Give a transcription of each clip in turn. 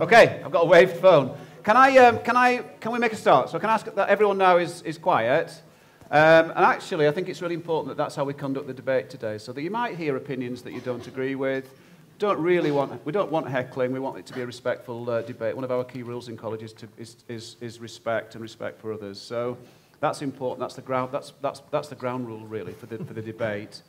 Okay, I've got a waved phone. Can I, um, can I, can we make a start? So can I ask that everyone now is, is quiet? Um, and actually, I think it's really important that that's how we conduct the debate today, so that you might hear opinions that you don't agree with. Don't really want, we don't want heckling, we want it to be a respectful uh, debate. One of our key rules in college is, to, is, is, is respect and respect for others. So that's important, that's the ground, that's, that's, that's the ground rule really for the, for the debate.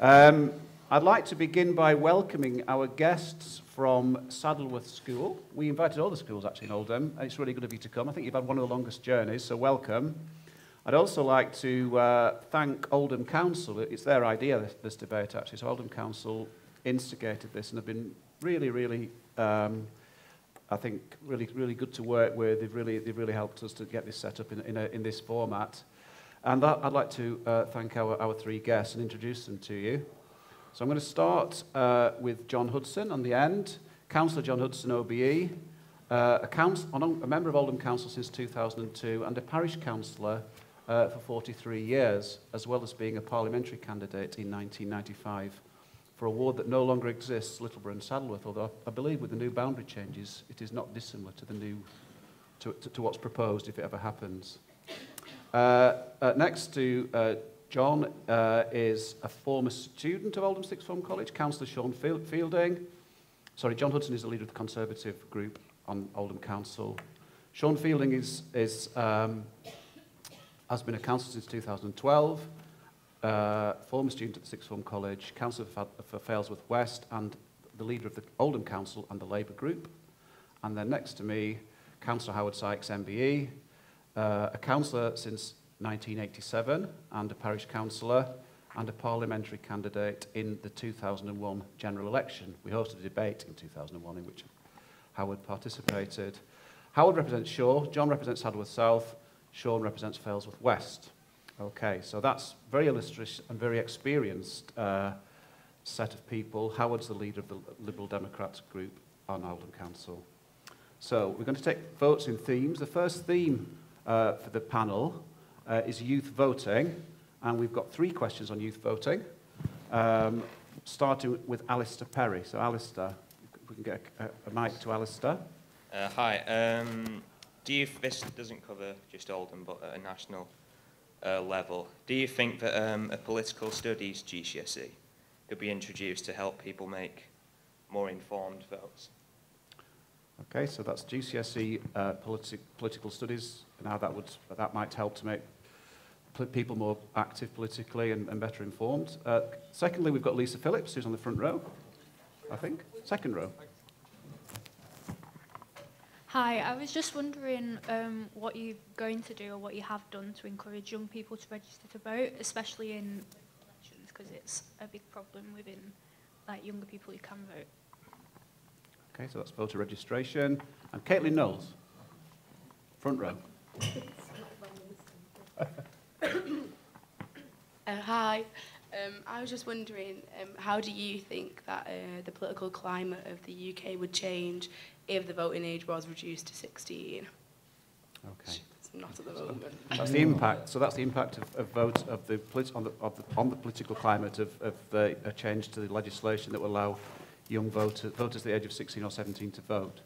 Um, I'd like to begin by welcoming our guests from Saddleworth School. We invited all the schools actually in Oldham, and it's really good of you to come. I think you've had one of the longest journeys, so welcome. I'd also like to uh, thank Oldham Council. It's their idea, this, this debate actually. So Oldham Council instigated this and have been really, really, um, I think, really, really good to work with. They've really, they've really helped us to get this set up in, in, a, in this format. And that, I'd like to uh, thank our, our three guests and introduce them to you. So I'm going to start uh, with John Hudson on the end, Councillor John Hudson, OBE, uh, a, council, a member of Oldham Council since 2002 and a parish councillor uh, for 43 years, as well as being a parliamentary candidate in 1995 for a ward that no longer exists, Littleborough and Saddleworth, although I believe with the new boundary changes, it is not dissimilar to the new, to, to, to what's proposed if it ever happens. Uh, uh, next to uh, John uh, is a former student of Oldham Sixth Form College, Councillor Sean Fielding. Sorry, John Hudson is the leader of the Conservative group on Oldham Council. Sean Fielding is, is, um, has been a councillor since 2012, uh, former student at the Sixth Form College, councillor for, for Failsworth West, and the leader of the Oldham Council and the Labour group. And then next to me, Councillor Howard Sykes, MBE, uh, a councillor since 1987 and a parish councillor and a parliamentary candidate in the 2001 general election. We hosted a debate in 2001 in which Howard participated. Howard represents Shaw, John represents Saddleworth South, Sean represents Failsworth West. Okay, so that's very illustrious and very experienced uh, set of people. Howard's the leader of the Liberal Democrats group on Oldham Council. So we're going to take votes in themes. The first theme uh, for the panel uh, is youth voting. And we've got three questions on youth voting, um, starting with Alistair Perry. So, Alistair, we can get a, a mic to Alistair. Uh, hi. Um, do you, this doesn't cover just Oldham, but at a national uh, level, do you think that um, a political studies GCSE could be introduced to help people make more informed votes? Okay, so that's GCSE uh, politi political studies and how that, would, that might help to make people more active politically and, and better informed. Uh, secondly, we've got Lisa Phillips, who's on the front row, I think. Second row. Hi, I was just wondering um, what you're going to do or what you have done to encourage young people to register to vote, especially in elections, because it's a big problem within like younger people who can vote. Okay, so that's voter registration. And Caitlin Knowles, front row. Uh, hi. Um, I was just wondering, um, how do you think that uh, the political climate of the UK would change if the voting age was reduced to 16? Okay. It's not at the moment. That's the impact. So that's the impact of, of vote of the, on, the, of the, on the political climate of, of the, a change to the legislation that will allow young voters, voters at the age of 16 or 17 to vote.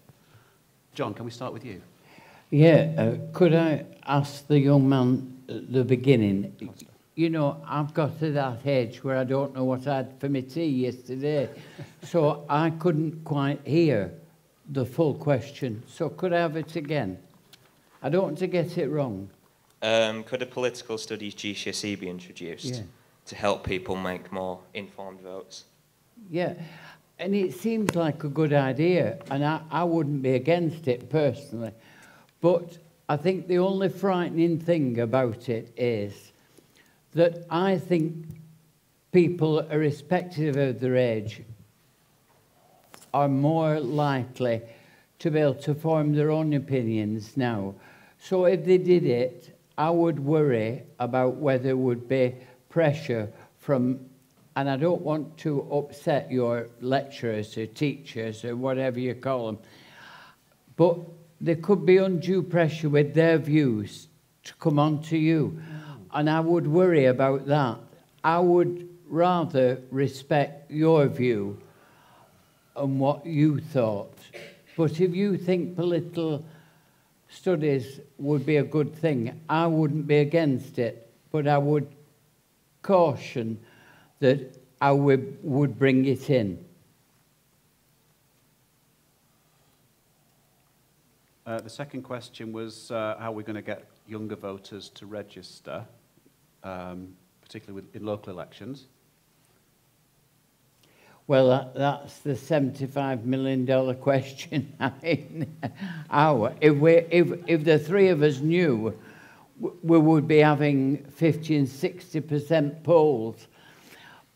John, can we start with you? Yeah, uh, could I ask the young man at the beginning? You know, I've got to that age where I don't know what I had for my tea yesterday, so I couldn't quite hear the full question. So could I have it again? I don't want to get it wrong. Um, could a political studies GCSE be introduced yeah. to help people make more informed votes? Yeah, and it seems like a good idea, and I, I wouldn't be against it personally. But I think the only frightening thing about it is that I think people, irrespective of their age, are more likely to be able to form their own opinions now. So if they did it, I would worry about whether there would be pressure from, and I don't want to upset your lecturers or teachers or whatever you call them, but there could be undue pressure with their views to come on to you. And I would worry about that. I would rather respect your view and what you thought But if you think political studies would be a good thing, I wouldn't be against it, but I would caution that I would, would bring it in. Uh, the second question was uh, how we're going to get younger voters to register, um, particularly with, in local elections. Well, that, that's the $75 million question. I mean, our, if, we, if, if the three of us knew, we would be having 50 and 60% polls.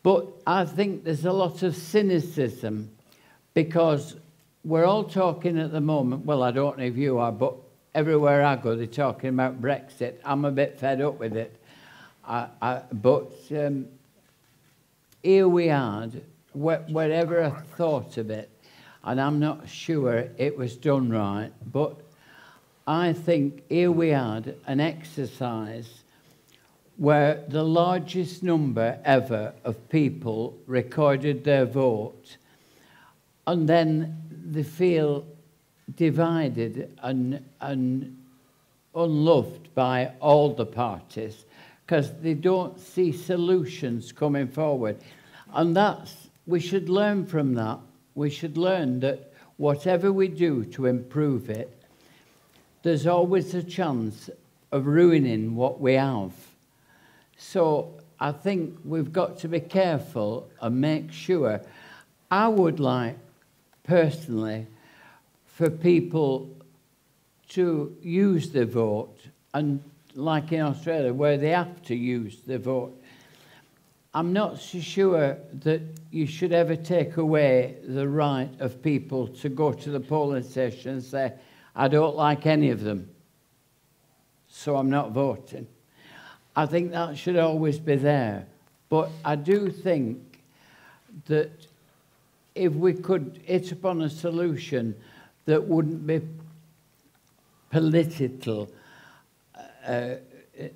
But I think there's a lot of cynicism because we're all talking at the moment, well, I don't know if you are, but everywhere I go, they're talking about Brexit. I'm a bit fed up with it. I, I, but um, here we are, Whatever I thought of it, and I'm not sure it was done right, but I think here we had an exercise where the largest number ever of people recorded their vote, and then they feel divided and, and unloved by all the parties because they don't see solutions coming forward. And that's, we should learn from that. We should learn that whatever we do to improve it, there's always a chance of ruining what we have. So I think we've got to be careful and make sure. I would like personally for people to use the vote, and like in Australia, where they have to use the vote. I'm not so sure that you should ever take away the right of people to go to the polling station and say, I don't like any of them, so I'm not voting. I think that should always be there. But I do think that if we could hit upon a solution that wouldn't be political, uh,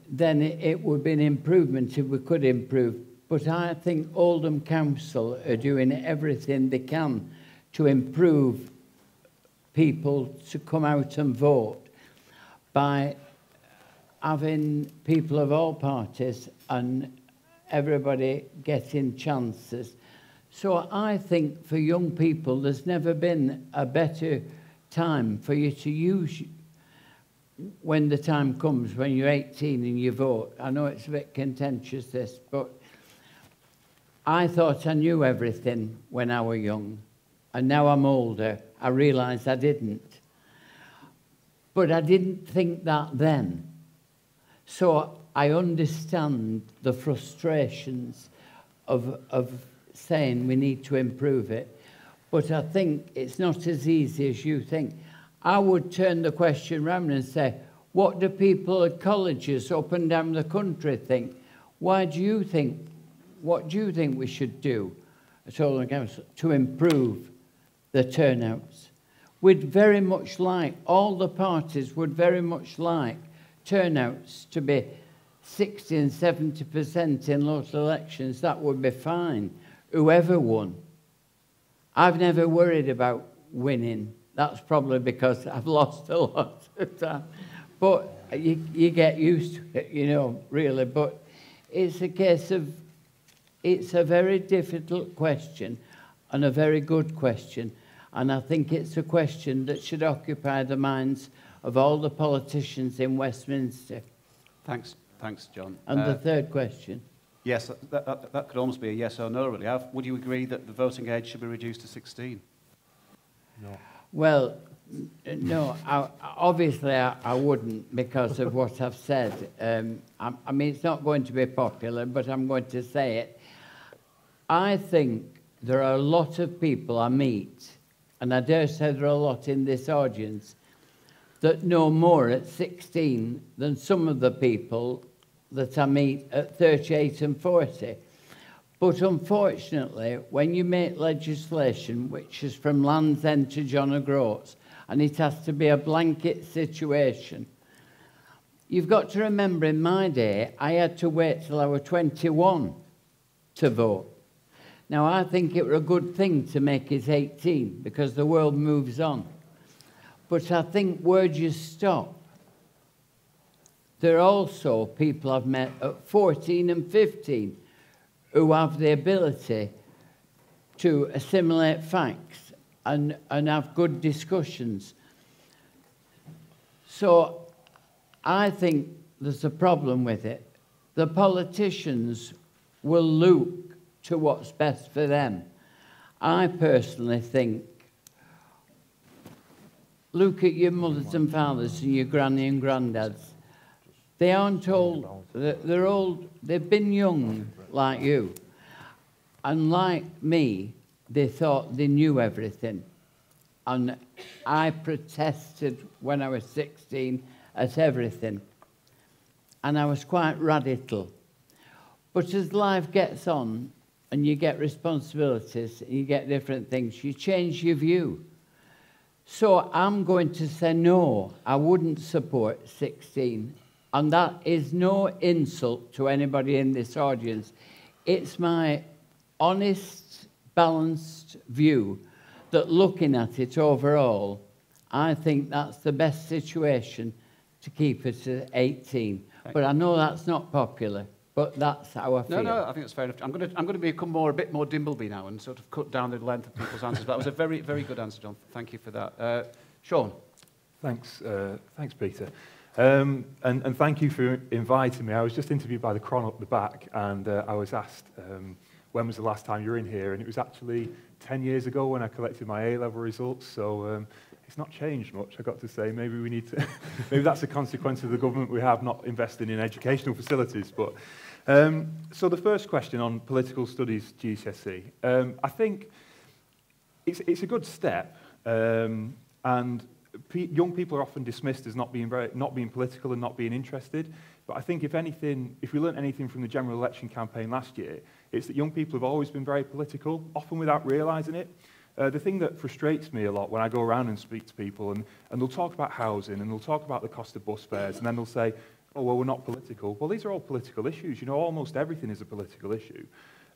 then it would be an improvement if we could improve. But I think Oldham Council are doing everything they can to improve people to come out and vote by having people of all parties and everybody getting chances. So I think for young people, there's never been a better time for you to use when the time comes, when you're 18 and you vote. I know it's a bit contentious, this, but I thought I knew everything when I was young. And now I'm older, I realise I didn't. But I didn't think that then. So I understand the frustrations of, of saying we need to improve it. But I think it's not as easy as you think. I would turn the question round and say, what do people at colleges up and down the country think? Why do you think, what do you think we should do at to improve the turnouts? We'd very much like, all the parties would very much like turnouts to be 60 and 70% in local elections. That would be fine whoever won. I've never worried about winning. That's probably because I've lost a lot of time. But you, you get used to it, you know, really. But it's a case of, it's a very difficult question and a very good question. And I think it's a question that should occupy the minds of all the politicians in Westminster. Thanks, thanks, John. And uh, the third question. Yes, that, that, that could almost be a yes or no, really. Would you agree that the voting age should be reduced to 16? No. Well, no, I, obviously I, I, wouldn't because of what I've said. Um, I, I mean, it's not going to be popular, but I'm going to say it. I think there are a lot of people I meet, and I dare say there are a lot in this audience, that know more at 16 than some of the people that I meet at 38 and 40. But unfortunately, when you make legislation which is from Land's End to John O'Groats, and it has to be a blanket situation, you've got to remember in my day, I had to wait till I was 21 to vote. Now, I think it were a good thing to make it 18 because the world moves on. But I think where do you stop? There are also people I've met at 14 and 15 who have the ability to assimilate facts and, and have good discussions. So I think there's a problem with it. The politicians will look to what's best for them. I personally think look at your mothers and fathers and your granny and granddads. They aren't old, they're old, they've been young like you. And like me, they thought they knew everything. And I protested when I was 16 at everything. And I was quite radical. But as life gets on and you get responsibilities and you get different things, you change your view. So I'm going to say no, I wouldn't support 16. And that is no insult to anybody in this audience. It's my honest, balanced view that looking at it overall, I think that's the best situation to keep it at 18. But I know that's not popular. But that's how I feel. No, no, I think that's fair enough. I'm going to, I'm going to become more a bit more Dimbleby now and sort of cut down the length of people's answers. But that was a very, very good answer, John. Thank you for that. Uh, Sean. Thanks, uh, thanks, Peter. Um, and, and thank you for inviting me. I was just interviewed by the Chron up the back, and uh, I was asked um, when was the last time you were in here, and it was actually 10 years ago when I collected my A-level results. So um, it's not changed much, I've got to say. Maybe we need to, maybe that's a consequence of the government we have not investing in educational facilities. But um, so the first question on political studies GCSE, um, I think it's, it's a good step, um, and pe young people are often dismissed as not being, very, not being political and not being interested. But I think if anything, if we learned anything from the general election campaign last year, it's that young people have always been very political, often without realising it. Uh, the thing that frustrates me a lot when I go around and speak to people, and, and they'll talk about housing, and they'll talk about the cost of bus fares, and then they'll say, oh, well, we're not political. Well, these are all political issues. You know, almost everything is a political issue.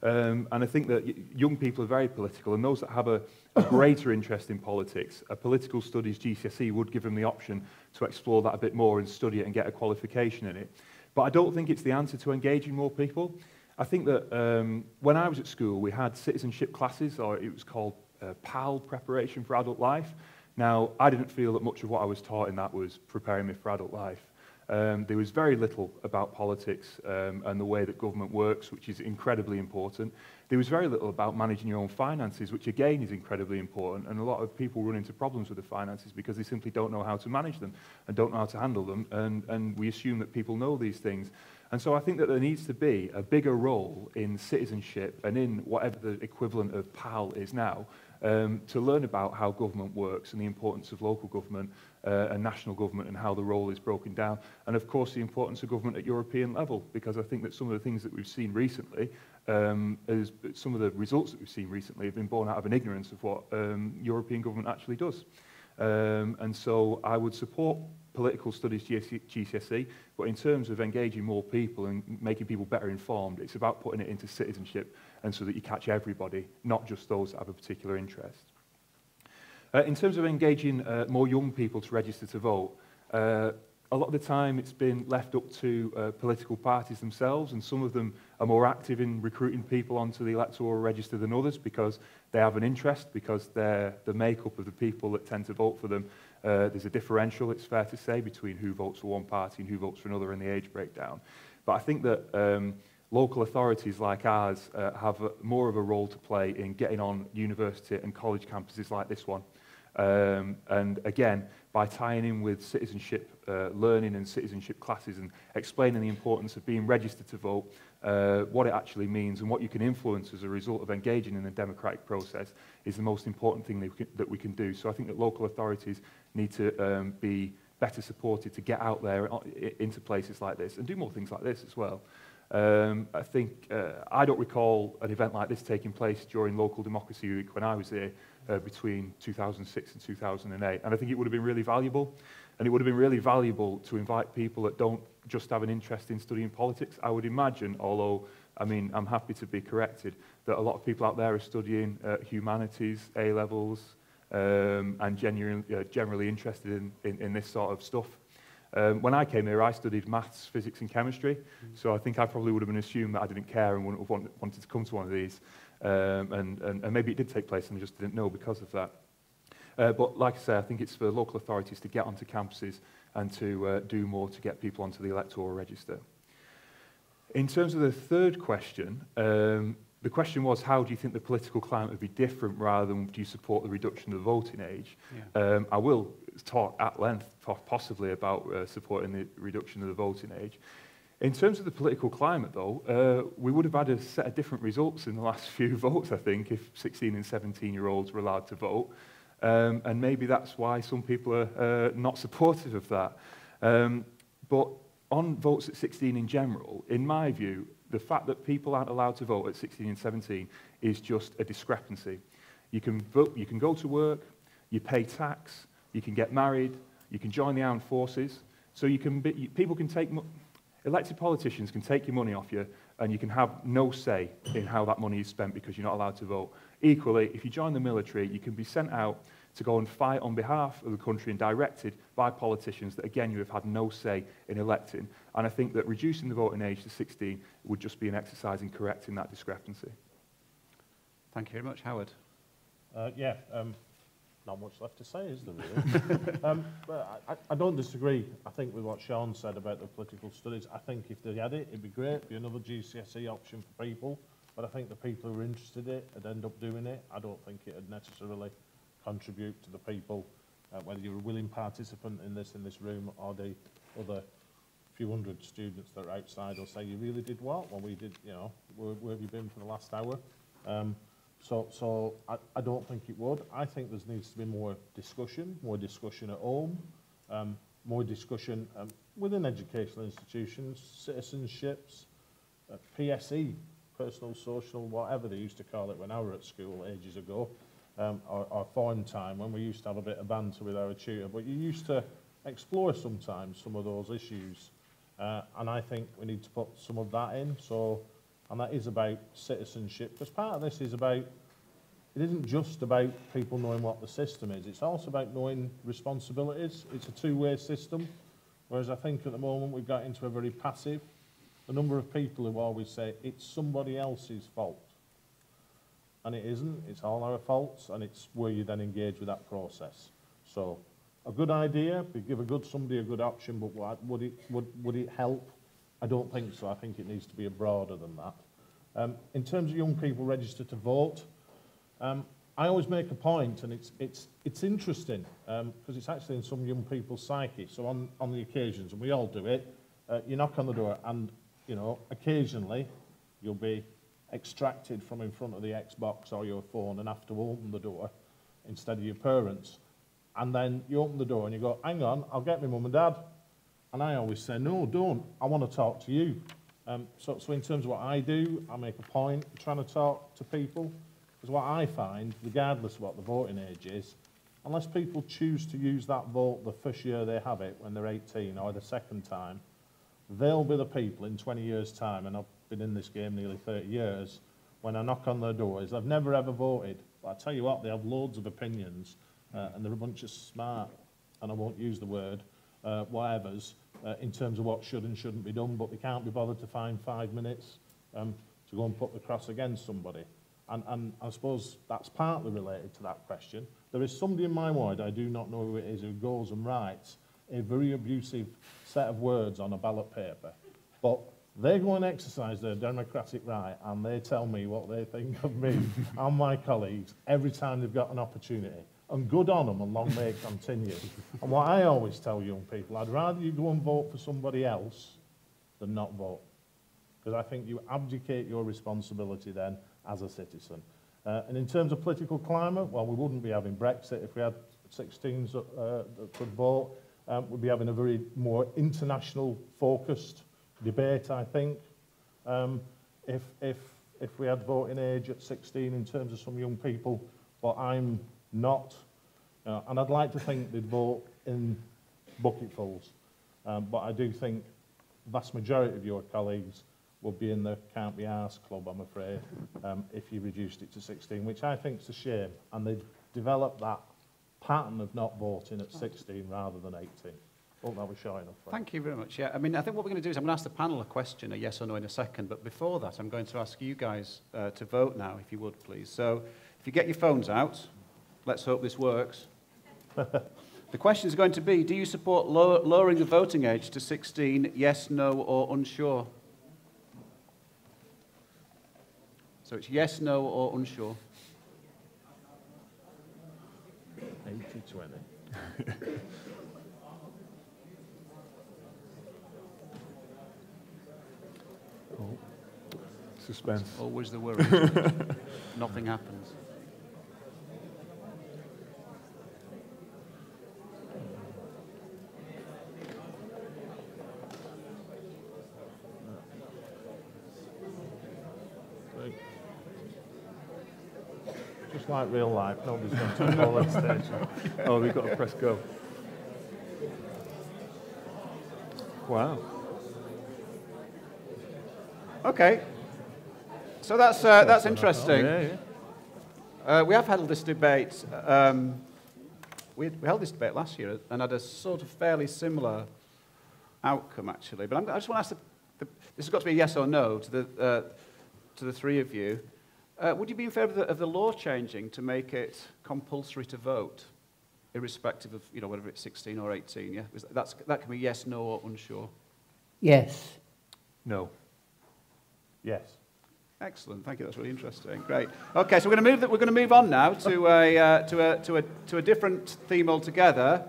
Um, and I think that young people are very political, and those that have a, a greater interest in politics, a political studies GCSE would give them the option to explore that a bit more and study it and get a qualification in it. But I don't think it's the answer to engaging more people. I think that um, when I was at school, we had citizenship classes, or it was called uh, PAL, Preparation for Adult Life. Now, I didn't feel that much of what I was taught in that was preparing me for adult life. Um, there was very little about politics um, and the way that government works, which is incredibly important. There was very little about managing your own finances, which again is incredibly important. And a lot of people run into problems with the finances because they simply don't know how to manage them and don't know how to handle them. And, and we assume that people know these things. And so I think that there needs to be a bigger role in citizenship and in whatever the equivalent of PAL is now um, to learn about how government works and the importance of local government uh, and national government and how the role is broken down. And of course, the importance of government at European level, because I think that some of the things that we've seen recently, um, is, some of the results that we've seen recently have been born out of an ignorance of what um, European government actually does. Um, and so I would support political studies GCSE, but in terms of engaging more people and making people better informed, it's about putting it into citizenship and so that you catch everybody, not just those that have a particular interest. Uh, in terms of engaging uh, more young people to register to vote, uh, a lot of the time it's been left up to uh, political parties themselves, and some of them are more active in recruiting people onto the electoral register than others because they have an interest, because they're the makeup of the people that tend to vote for them uh, there's a differential, it's fair to say, between who votes for one party and who votes for another in the age breakdown. But I think that um, local authorities like ours uh, have a, more of a role to play in getting on university and college campuses like this one. Um, and again, by tying in with citizenship uh, learning and citizenship classes and explaining the importance of being registered to vote, uh, what it actually means and what you can influence as a result of engaging in the democratic process is the most important thing that we can, that we can do. So I think that local authorities need to um, be better supported to get out there uh, into places like this and do more things like this as well. Um, I think uh, I don't recall an event like this taking place during local democracy week when I was there uh, between 2006 and 2008. And I think it would have been really valuable. And it would have been really valuable to invite people that don't just have an interest in studying politics. I would imagine, although I mean, I'm happy to be corrected, that a lot of people out there are studying uh, humanities, A levels, um, and genuinely, uh, generally interested in, in, in this sort of stuff. Um, when I came here, I studied maths, physics and chemistry, mm. so I think I probably would have been assumed that I didn't care and wouldn't have want, wanted to come to one of these. Um, and, and, and maybe it did take place and I just didn't know because of that. Uh, but like I say, I think it's for local authorities to get onto campuses and to uh, do more to get people onto the electoral register. In terms of the third question, um, the question was how do you think the political climate would be different rather than do you support the reduction of the voting age? Yeah. Um, I will talk at length possibly about uh, supporting the reduction of the voting age. In terms of the political climate, though, uh, we would have had a set of different results in the last few votes, I think, if 16 and 17-year-olds were allowed to vote. Um, and maybe that's why some people are uh, not supportive of that. Um, but on votes at 16 in general, in my view, the fact that people aren't allowed to vote at 16 and 17 is just a discrepancy. You can, vote, you can go to work, you pay tax, you can get married, you can join the armed forces. So you can be, people can take, elected politicians can take your money off you and you can have no say in how that money is spent because you're not allowed to vote. Equally, if you join the military, you can be sent out to go and fight on behalf of the country and directed by politicians that, again, you have had no say in electing. And I think that reducing the voting age to 16 would just be an exercise in correcting that discrepancy. Thank you very much. Howard? Uh, yeah, um, not much left to say, is there really? um, but I, I don't disagree, I think, with what Sean said about the political studies. I think if they had it, it'd be great, it'd be another GCSE option for people. But I think the people who are interested in it would end up doing it. I don't think it would necessarily contribute to the people, uh, whether you're a willing participant in this in this room or the other few hundred students that are outside will say, you really did what? Well, we did, you know, where, where have you been for the last hour? Um, so so I, I don't think it would. I think there needs to be more discussion, more discussion at home, um, more discussion um, within educational institutions, citizenships, uh, PSE, personal, social, whatever they used to call it when I were at school ages ago, um, or, or form time, when we used to have a bit of banter with our tutor. But you used to explore sometimes some of those issues. Uh, and I think we need to put some of that in. So, and that is about citizenship, because part of this is about, it isn't just about people knowing what the system is, it's also about knowing responsibilities. It's a two-way system, whereas I think at the moment we've got into a very passive the number of people who always say it's somebody else's fault. And it isn't, it's all our faults, and it's where you then engage with that process. So, a good idea, give a good somebody a good option, but would, it, would, would it help? I don't think so. I think it needs to be broader than that. Um, in terms of young people registered to vote, um, I always make a point, and it's, it's, it's interesting, because um, it's actually in some young people's psyche. So on, on the occasions, and we all do it, uh, you knock on the door, and you know, occasionally you'll be extracted from in front of the Xbox or your phone and have to open the door instead of your parents. And then you open the door and you go, hang on, I'll get my mum and dad. And I always say, no, don't. I want to talk to you. Um, so, so in terms of what I do, I make a point of trying to talk to people. Because what I find, regardless of what the voting age is, unless people choose to use that vote the first year they have it, when they're 18, or the second time, they'll be the people in 20 years' time, and I've been in this game nearly 30 years, when I knock on their doors, I've never ever voted, but I tell you what, they have loads of opinions, uh, and they're a bunch of smart, and I won't use the word, uh, whatevers, uh, in terms of what should and shouldn't be done, but they can't be bothered to find five minutes um, to go and put the cross against somebody. And, and I suppose that's partly related to that question. There is somebody in my ward, I do not know who it is, who goes and writes a very abusive set of words on a ballot paper. But they go and exercise their democratic right and they tell me what they think of me and my colleagues every time they've got an opportunity. And good on them and long may it continue. and what I always tell young people, I'd rather you go and vote for somebody else than not vote. Because I think you abdicate your responsibility then as a citizen. Uh, and in terms of political climate, well, we wouldn't be having Brexit if we had 16s uh, that could vote. Um, we'd be having a very more international focused debate, I think. Um, if, if, if we had voting age at 16 in terms of some young people, but I'm not. Uh, and I'd like to think they'd vote in bucketfuls. Um, but I do think vast majority of your colleagues would be in the can't be asked club, I'm afraid, um, if you reduced it to 16, which I think is a shame. And they've developed that pattern of not voting at 16 rather than 18. Hope that was shy enough. Thank you very much. Yeah, I mean, I think what we're going to do is I'm going to ask the panel a question, a yes or no, in a second. But before that, I'm going to ask you guys uh, to vote now, if you would, please. So if you get your phones out, let's hope this works. the question is going to be, do you support low- lowering the voting age to 16, yes, no, or unsure? So it's yes, no, or unsure. 80 20. Suspense. Always the worry. Nothing happens. Just like real life, nobody's going to call that stage. Oh, we've got to press go. Wow. Okay. So that's, uh, that's interesting. Yeah, yeah. Uh, we have held this debate. Um, we, we held this debate last year and had a sort of fairly similar outcome, actually. But I'm, I just want to ask the, the, this has got to be a yes or no to the, uh, to the three of you. Uh, would you be in favour of the, of the law changing to make it compulsory to vote, irrespective of you know whether it's 16 or 18? Yeah, that's, that can be yes, no, or unsure. Yes. No. Yes. Excellent, thank you. That's really interesting. Great. Okay, so we're going to move. We're going to move on now to a uh, to a to a to a different theme altogether.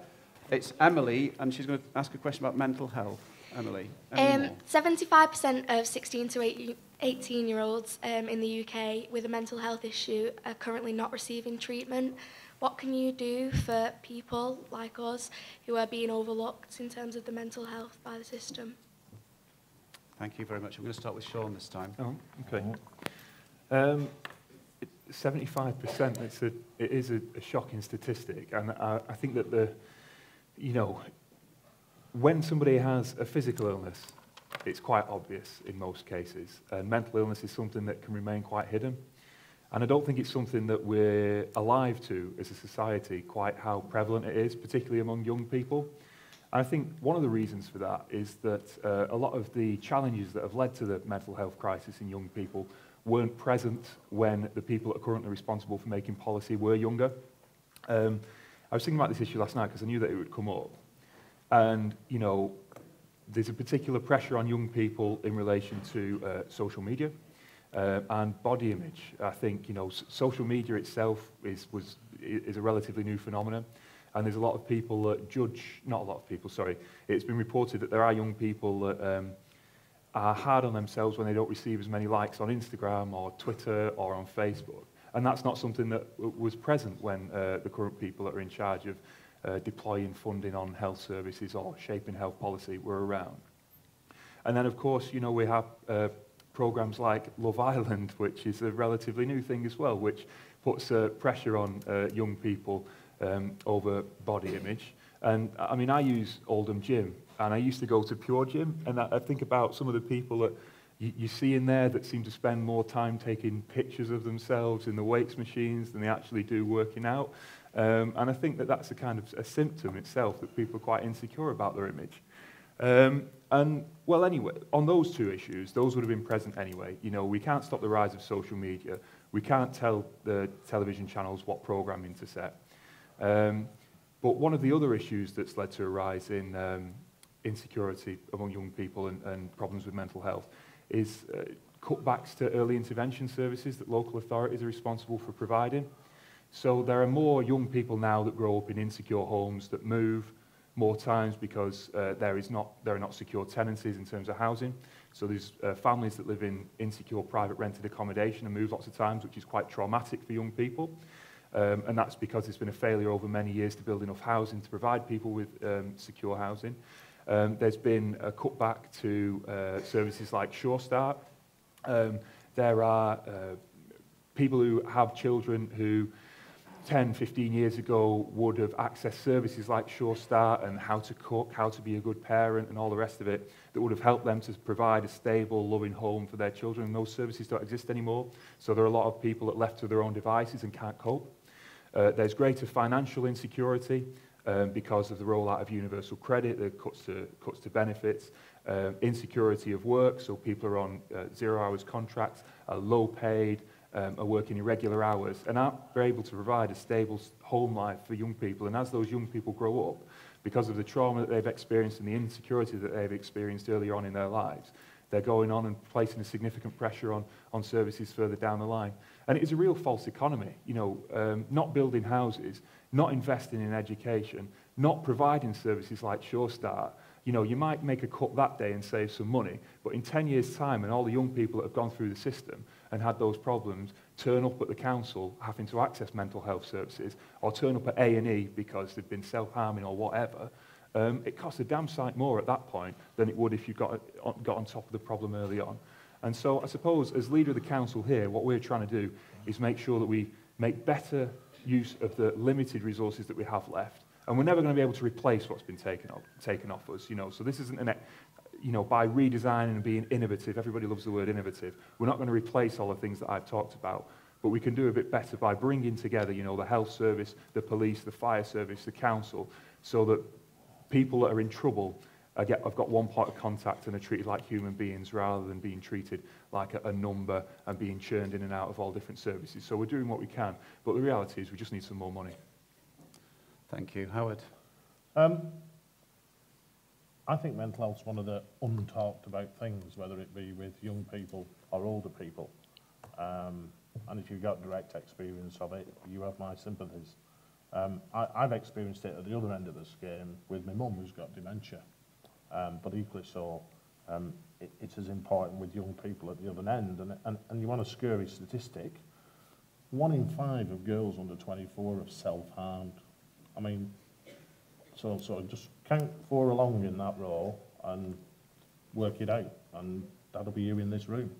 It's Emily, and she's going to ask a question about mental health. Emily. Emily Um, 75% of 16 to 18 year olds um, in the UK with a mental health issue are currently not receiving treatment. What can you do for people like us who are being overlooked in terms of the mental health by the system? Thank you very much. I'm going to start with Sean this time. Oh, okay. Um, 75%, it's a, it is a, a shocking statistic. And I, I think that the, you know, when somebody has a physical illness, it's quite obvious in most cases. And mental illness is something that can remain quite hidden. And I don't think it's something that we're alive to as a society, quite how prevalent it is, particularly among young people. And I think one of the reasons for that is that uh, a lot of the challenges that have led to the mental health crisis in young people weren't present when the people that are currently responsible for making policy were younger. Um, I was thinking about this issue last night because I knew that it would come up. And, you know, there's a particular pressure on young people in relation to uh, social media uh, and body image. I think, you know, social media itself is, was, is a relatively new phenomenon. And there's a lot of people that judge, not a lot of people, sorry, it's been reported that there are young people that um, are hard on themselves when they don't receive as many likes on Instagram or Twitter or on Facebook. And that's not something that was present when uh, the current people that are in charge of uh, deploying funding on health services or shaping health policy were around. And then, of course, you know, we have uh, programs like Love Island, which is a relatively new thing as well, which puts uh, pressure on uh, young people um, over body image. And I mean, I use Oldham Gym, and I used to go to Pure Gym, and I, I think about some of the people that you, you see in there that seem to spend more time taking pictures of themselves in the weights machines than they actually do working out. Um, and I think that that's a kind of a symptom itself that people are quite insecure about their image. Um, and, well, anyway, on those two issues, those would have been present anyway. You know, we can't stop the rise of social media. We can't tell the television channels what programming to set. Um, but one of the other issues that's led to a rise in um, insecurity among young people and, and problems with mental health is uh, cutbacks to early intervention services that local authorities are responsible for providing. So there are more young people now that grow up in insecure homes that move more times because uh, there, is not, there are not secure tenancies in terms of housing. So there's uh, families that live in insecure private rented accommodation and move lots of times, which is quite traumatic for young people. Um, and that's because there's been a failure over many years to build enough housing to provide people with um, secure housing. Um, there's been a cutback to uh, services like Sure Start. Um, there are uh, people who have children who 10, 15 years ago would have accessed services like Sure Start and how to cook, how to be a good parent and all the rest of it that would have helped them to provide a stable, loving home for their children. And those services don't exist anymore. So there are a lot of people that left to their own devices and can't cope. Uh, there's greater financial insecurity um, because of the rollout of universal credit, the cuts to, cuts to benefits, um, insecurity of work, so people are on uh, zero hours contracts, are low paid, um, are working irregular hours, and aren't able to provide a stable home life for young people. And as those young people grow up, because of the trauma that they've experienced and the insecurity that they've experienced earlier on in their lives, they're going on and placing a significant pressure on, on services further down the line. And it is a real false economy, you know, um, not building houses, not investing in education, not providing services like Sure Start. You know, you might make a cut that day and save some money, but in 10 years' time, and all the young people that have gone through the system and had those problems turn up at the council having to access mental health services or turn up at A&E because they've been self-harming or whatever, um, it costs a damn sight more at that point than it would if you got, uh, got on top of the problem early on. And so I suppose as leader of the council here, what we're trying to do is make sure that we make better use of the limited resources that we have left. And we're never going to be able to replace what's been taken off, taken off us, you know. So this isn't an, you know, by redesigning and being innovative, everybody loves the word innovative, we're not going to replace all the things that I've talked about. But we can do a bit better by bringing together, you know, the health service, the police, the fire service, the council, so that people that are in trouble are get, have got one point of contact and are treated like human beings rather than being treated like a, a number and being churned in and out of all different services. So we're doing what we can, but the reality is we just need some more money. Thank you. Howard? Um, I think mental health's one of the untalked about things, whether it be with young people or older people. Um, and if you've got direct experience of it, you have my sympathies. Um, I, I've experienced it at the other end of the scale with my mum who's got dementia. Um, but equally so, um, it, it's as important with young people at the other end. And, and, and you want a scary statistic, one in five of girls under 24 have self-harmed. I mean, so, so just count four along in that row and work it out. And that'll be you in this room.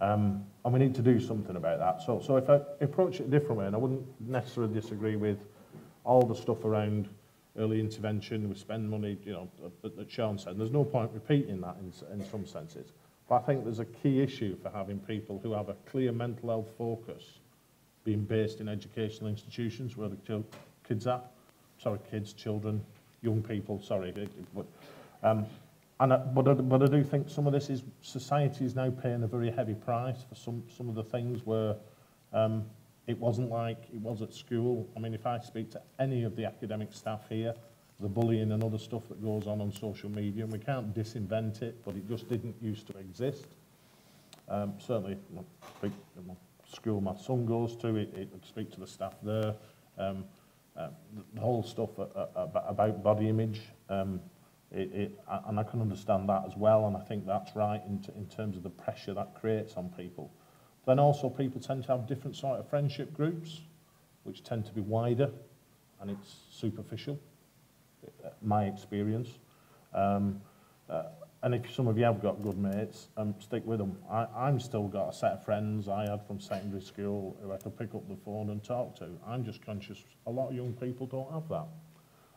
Um, and we need to do something about that. So, so if I approach it a different way, and I wouldn't necessarily disagree with all the stuff around early intervention, we spend money, you know, that, Sean said. There's no point repeating that in, in some senses. But I think there's a key issue for having people who have a clear mental health focus being based in educational institutions where the kids are. Sorry, kids, children, young people, sorry. But, um, and, I, but, I, but I do think some of this is, society is now paying a very heavy price for some, some of the things where um, it wasn't like it was at school. I mean, if I speak to any of the academic staff here, the bullying and other stuff that goes on on social media, and we can't disinvent it, but it just didn't used to exist. Um, certainly, speak, school my son goes to, it, it would speak to the staff there. Um, uh, the whole stuff uh, uh, about body image, um, it, it, and I can understand that as well, and I think that's right in, in terms of the pressure that creates on people. Then also people tend to have different sort of friendship groups, which tend to be wider, and it's superficial, uh, my experience. Um, uh, and if some of you have got good mates, um, stick with them. I, I'm still got a set of friends I had from secondary school who I could pick up the phone and talk to. I'm just conscious a lot of young people don't have that.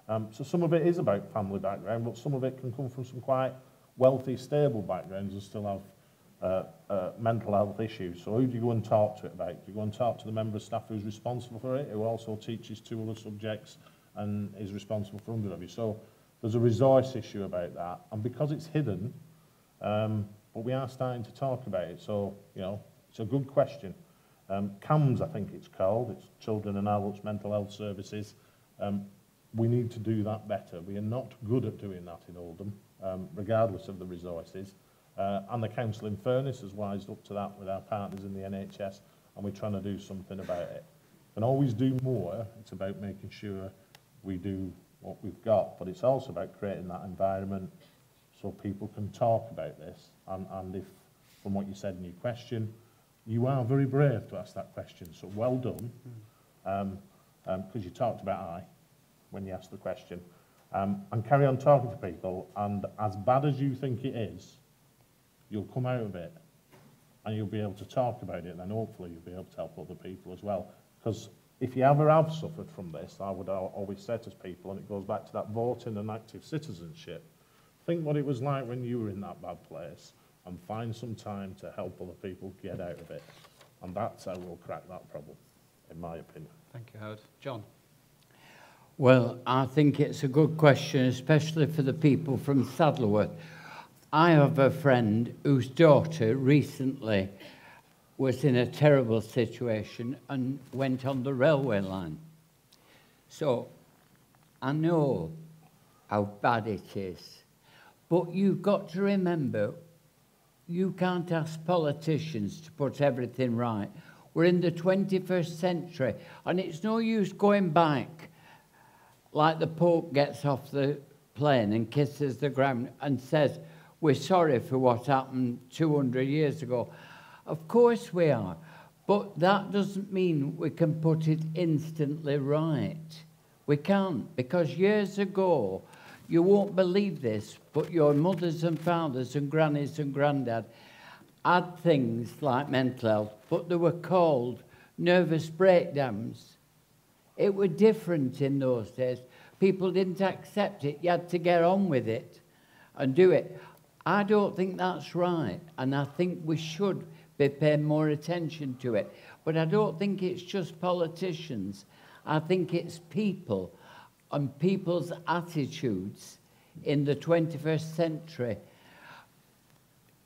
Um, so some of it is about family background, but some of it can come from some quite wealthy, stable backgrounds and still have uh, uh, mental health issues. So who do you go and talk to it about? Do you go and talk to the member of staff who's responsible for it, who also teaches two other subjects and is responsible for under of you? So there's a resource issue about that. And because it's hidden, um, but we are starting to talk about it. So, you know, it's a good question. Um, CAMHS, I think it's called, it's Children and Adults Mental Health Services. Um, we need to do that better. We are not good at doing that in Oldham, um, regardless of the resources. Uh, and the council in Furness has wised up to that with our partners in the NHS, and we're trying to do something about it. And always do more. It's about making sure we do what we've got, but it's also about creating that environment so people can talk about this. And, and if, from what you said in your question, you are very brave to ask that question, so well done, because um, um, you talked about I when you asked the question. Um, and carry on talking to people, and as bad as you think it is, you'll come out of it and you'll be able to talk about it, and then hopefully you'll be able to help other people as well. Because if you ever have suffered from this, I would always say to people, and it goes back to that voting and active citizenship, think what it was like when you were in that bad place and find some time to help other people get out of it. And that's how we'll crack that problem, in my opinion. Thank you, Howard. John? Well, I think it's a good question, especially for the people from Saddleworth. I have a friend whose daughter recently was in a terrible situation and went on the railway line. So I know how bad it is. But you've got to remember, you can't ask politicians to put everything right. We're in the 21st century, and it's no use going back like the Pope gets off the plane and kisses the ground and says, We're sorry for what happened 200 years ago. Of course we are, but that doesn't mean we can put it instantly right. We can't, because years ago, you won't believe this, but your mothers and fathers and grannies and granddad had things like mental health, but they were called nervous breakdowns. It was different in those days. People didn't accept it. You had to get on with it and do it. I don't think that's right, and I think we should be paying more attention to it. But I don't think it's just politicians. I think it's people and people's attitudes in the 21st century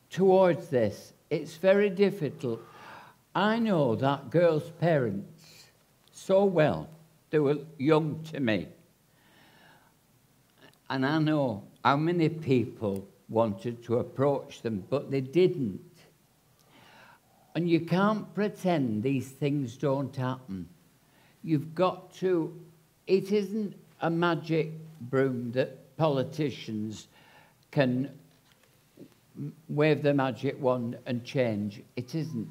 towards this. It's very difficult. I know that girl's parents so well. They were young to me. And I know how many people wanted to approach them, but they didn't. And you can't pretend these things don't happen. You've got to, it isn't a magic broom that politicians can wave the magic wand and change. It isn't.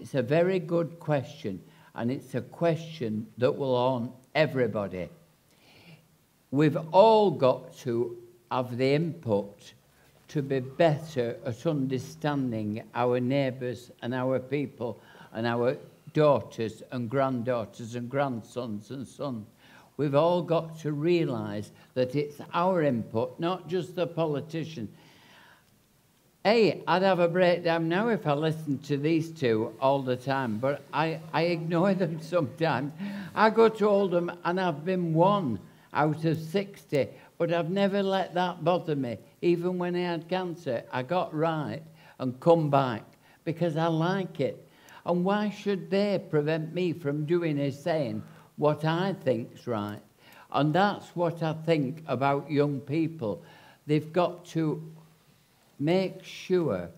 It's a very good question, and it's a question that will haunt everybody. We've all got to have the input to be better at understanding our neighbours and our people and our daughters and granddaughters and grandsons and sons. We've all got to realise that it's our input, not just the politician. Hey, I'd have a breakdown now if I listened to these two all the time, but I, I ignore them sometimes. I go to Oldham and I've been one out of 60, but I've never let that bother me. Even when I had cancer, I got right and come back because I like it. And why should they prevent me from doing and saying what I think's right? And that's what I think about young people. They've got to make sure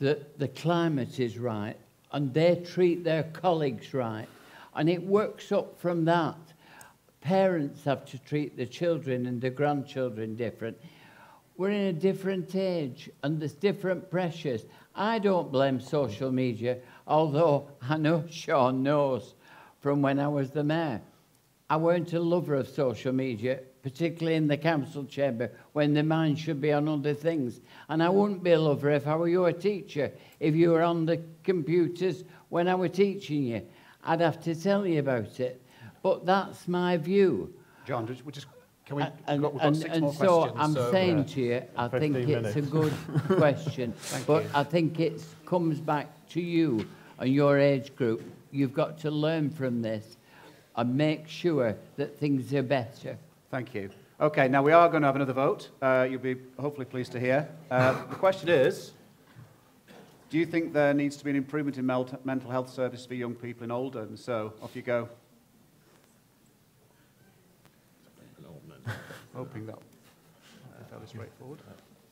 that the climate is right and they treat their colleagues right. And it works up from that. Parents have to treat the children and the grandchildren different. We're in a different age and there's different pressures. I don't blame social media, although I know Sean knows from when I was the mayor. I weren't a lover of social media, particularly in the council chamber, when the mind should be on other things. And I wouldn't be a lover if I were your teacher, if you were on the computers when I were teaching you. I'd have to tell you about it. But that's my view. John, we just, can we, And, we've got, and, six and more so questions. I'm so, saying uh, to you, I think 15 it's a good question. but you. I think it comes back to you and your age group. You've got to learn from this and make sure that things are better. Thank you. Okay, now we are going to have another vote. Uh, you'll be hopefully pleased to hear. Uh, the question is Do you think there needs to be an improvement in mel- mental health service for young people in Oldham? So off you go. Hoping that will be fairly straightforward.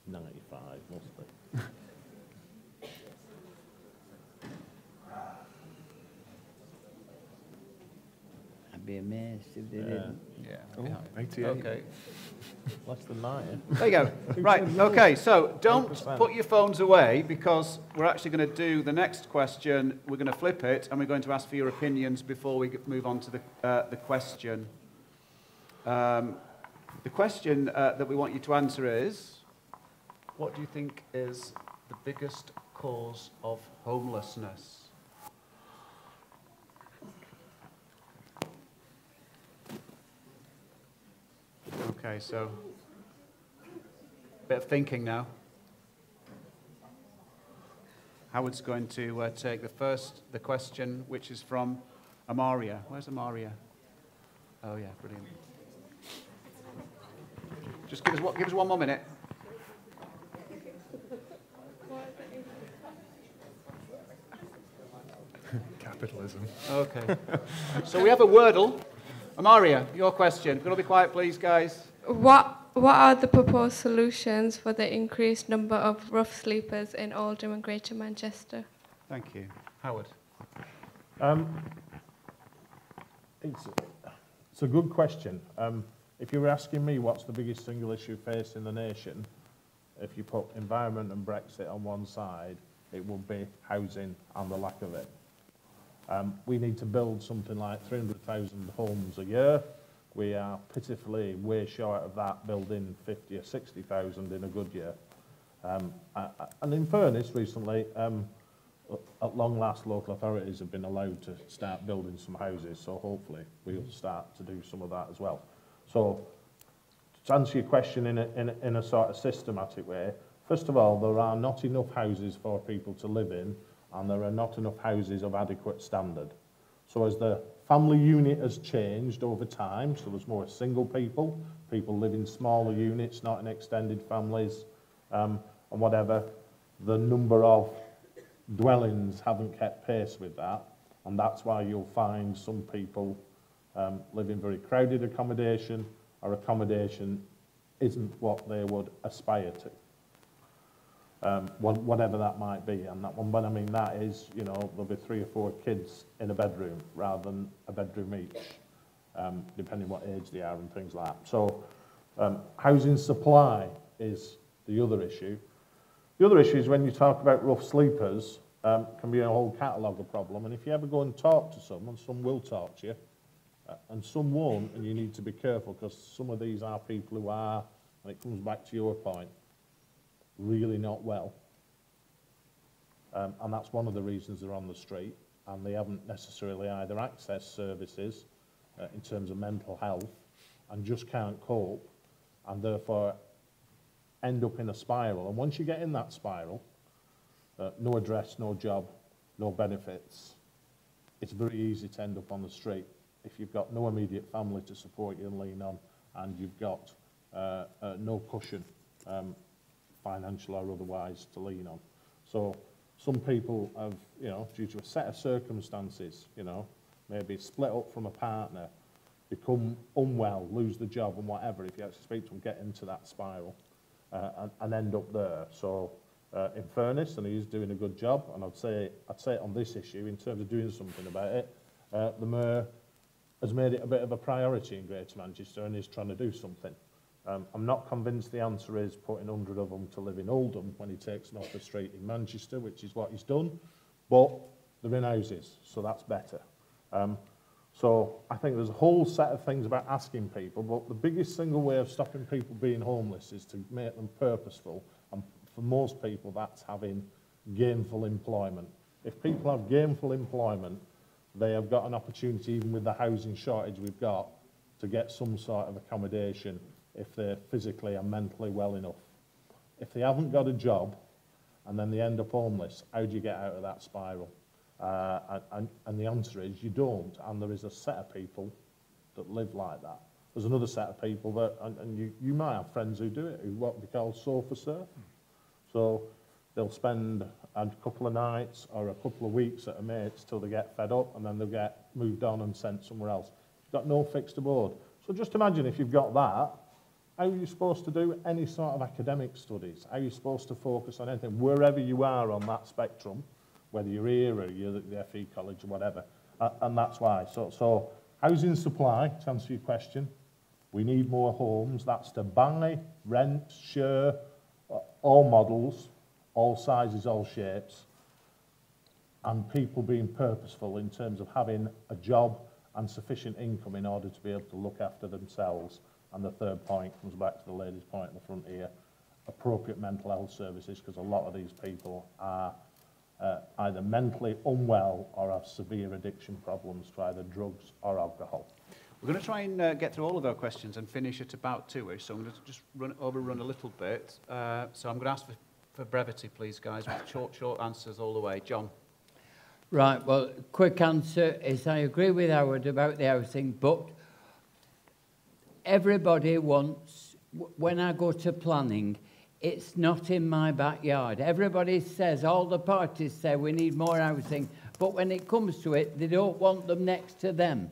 95, must be. I'd be amazed if they Yeah. didn't. Yeah. 88. Okay. Less than 90. There you go. Right, okay, so don't 8%. put your phones away because we're actually going to do the next question. We're going to flip it and we're going to ask for your opinions before we move on to the, uh, the question. Um, the question uh, that we want you to answer is What do you think is the biggest cause of homelessness? Okay, so a bit of thinking now. Howard's going to uh, take the first, the question, which is from Amaria. Where's Amaria? Oh, yeah, brilliant. Just give us, what, give us one more minute. Capitalism. Okay. so we have a Wordle. Amaria, your question. Can you be quiet, please, guys? What what are the proposed solutions for the increased number of rough sleepers in Oldham and Greater Manchester? Thank you. Howard. Um, it's, it's a good question. Um, if you were asking me what's the biggest single issue facing the nation, if you put environment and Brexit on one side, it would be housing and the lack of it. Um, we need to build something like 300,000 homes a year. We are pitifully way short of that, building 50 or 60,000 in a good year. Um, and in fairness, recently, um, at long last, local authorities have been allowed to start building some houses, so hopefully we'll start to do some of that as well. So, to answer your question in a, in a, in a sort of systematic way, first of all, there are not enough houses for people to live in, and there are not enough houses of adequate standard. So as the family unit has changed over time, so there's more single people, people live in smaller units, not in extended families, um, and whatever, the number of dwellings haven't kept pace with that, and that's why you'll find some people um, live in very crowded accommodation, or accommodation isn't what they would aspire to. Um, whatever that might be, and that one, but I mean that is, you know, there'll be three or four kids in a bedroom rather than a bedroom each, um, depending what age they are and things like that. So um, housing supply is the other issue. The other issue is when you talk about rough sleepers, um, can be a whole catalogue of problem. And if you ever go and talk to someone, some will talk to you, and some won't, and you need to be careful because some of these are people who are, and it comes back to your point, really not well. Um, and that's one of the reasons they're on the street, and they haven't necessarily either accessed services uh, in terms of mental health and just can't cope, and therefore end up in a spiral. And once you get in that spiral, uh, no address, no job, no benefits, it's very easy to end up on the street if you've got no immediate family to support you and lean on, and you've got uh, uh, no cushion, um, financial or otherwise, to lean on. So some people have, you know, due to a set of circumstances, you know, maybe split up from a partner, become unwell, lose the job and whatever, if you actually speak to them, get into that spiral uh, and, and end up there. So uh, in fairness, and he's doing a good job, and I'd say, I'd say on this issue, in terms of doing something about it, uh, the Mayor has made it a bit of a priority in Greater Manchester and is trying to do something. Um, I'm not convinced the answer is putting 100 of them to live in Oldham when he takes the street in Manchester, which is what he's done, but they're in houses, so that's better. Um, so I think there's a whole set of things about asking people, but the biggest single way of stopping people being homeless is to make them purposeful, and for most people that's having gainful employment. If people have gainful employment, they have got an opportunity, even with the housing shortage we've got, to get some sort of accommodation if they're physically and mentally well enough. If they haven't got a job and then they end up homeless, how do you get out of that spiral? Uh, and, and the answer is you don't, and there is a set of people that live like that. There's another set of people that, and, and you, you might have friends who do it, who what they call sofa surf. So they'll spend a couple of nights or a couple of weeks at a mate's till they get fed up, and then they'll get moved on and sent somewhere else. You've got no fixed abode. So just imagine if you've got that, how are you supposed to do any sort of academic studies? How are you supposed to focus on anything, wherever you are on that spectrum, whether you're here or you're at the FE college or whatever, uh, and that's why. So, so housing supply, to answer your question, we need more homes. That's to buy, rent, share, uh, all models, all sizes, all shapes, and people being purposeful in terms of having a job and sufficient income in order to be able to look after themselves And the third point comes back to the lady's point in the front here, appropriate mental health services, because a lot of these people are uh, either mentally unwell or have severe addiction problems to either drugs or alcohol. We're going to try and uh, get through all of our questions and finish at about two-ish, so I'm going to just run, overrun a little bit. Uh, so I'm going to ask for, for brevity, please, guys, with short, short answers all the way. John. Right, well, quick answer is I agree with Howard about the housing, but everybody wants, when I go to planning, it's not in my backyard. Everybody says, all the parties say we need more housing, but when it comes to it, they don't want them next to them.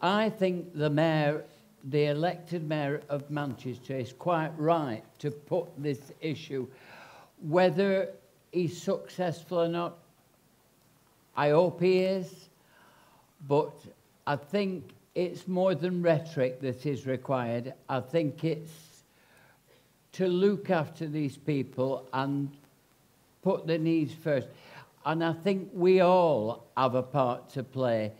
I think the mayor, the elected mayor of Manchester is quite right to put this issue. Whether he's successful or not, I hope he is, but I think it's more than rhetoric that is required. I think it's to look after these people and put their needs first. And I think we all have a part to play.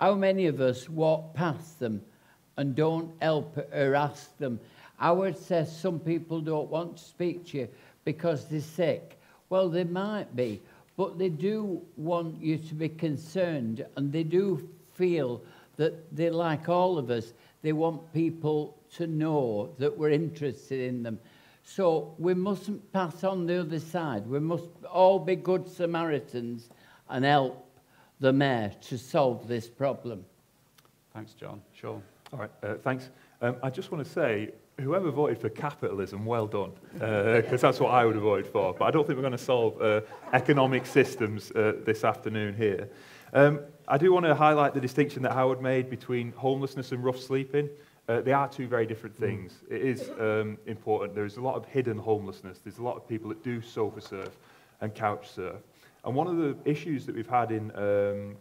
How many of us walk past them and don't help or ask them? Howard says some people don't want to speak to you because they're sick. Well, they might be, but they do want you to be concerned and they do feel that they, like all of us, they want people to know that we're interested in them. So we mustn't pass on the other side. We must all be good Samaritans and help the mayor to solve this problem. Thanks, John. Sure. All right, uh, thanks. Um, I just want to say, whoever voted for capitalism, well done, because that's what I would have voted for. But I don't think we're going to solve uh, economic systems uh, this afternoon here. Um, I do want to highlight the distinction that Howard made between homelessness and rough sleeping. Uh, they are two very different things. It is um, important. There's a lot of hidden homelessness. There's a lot of people that do sofa surf and couch surf. And one of the issues that we've had in um,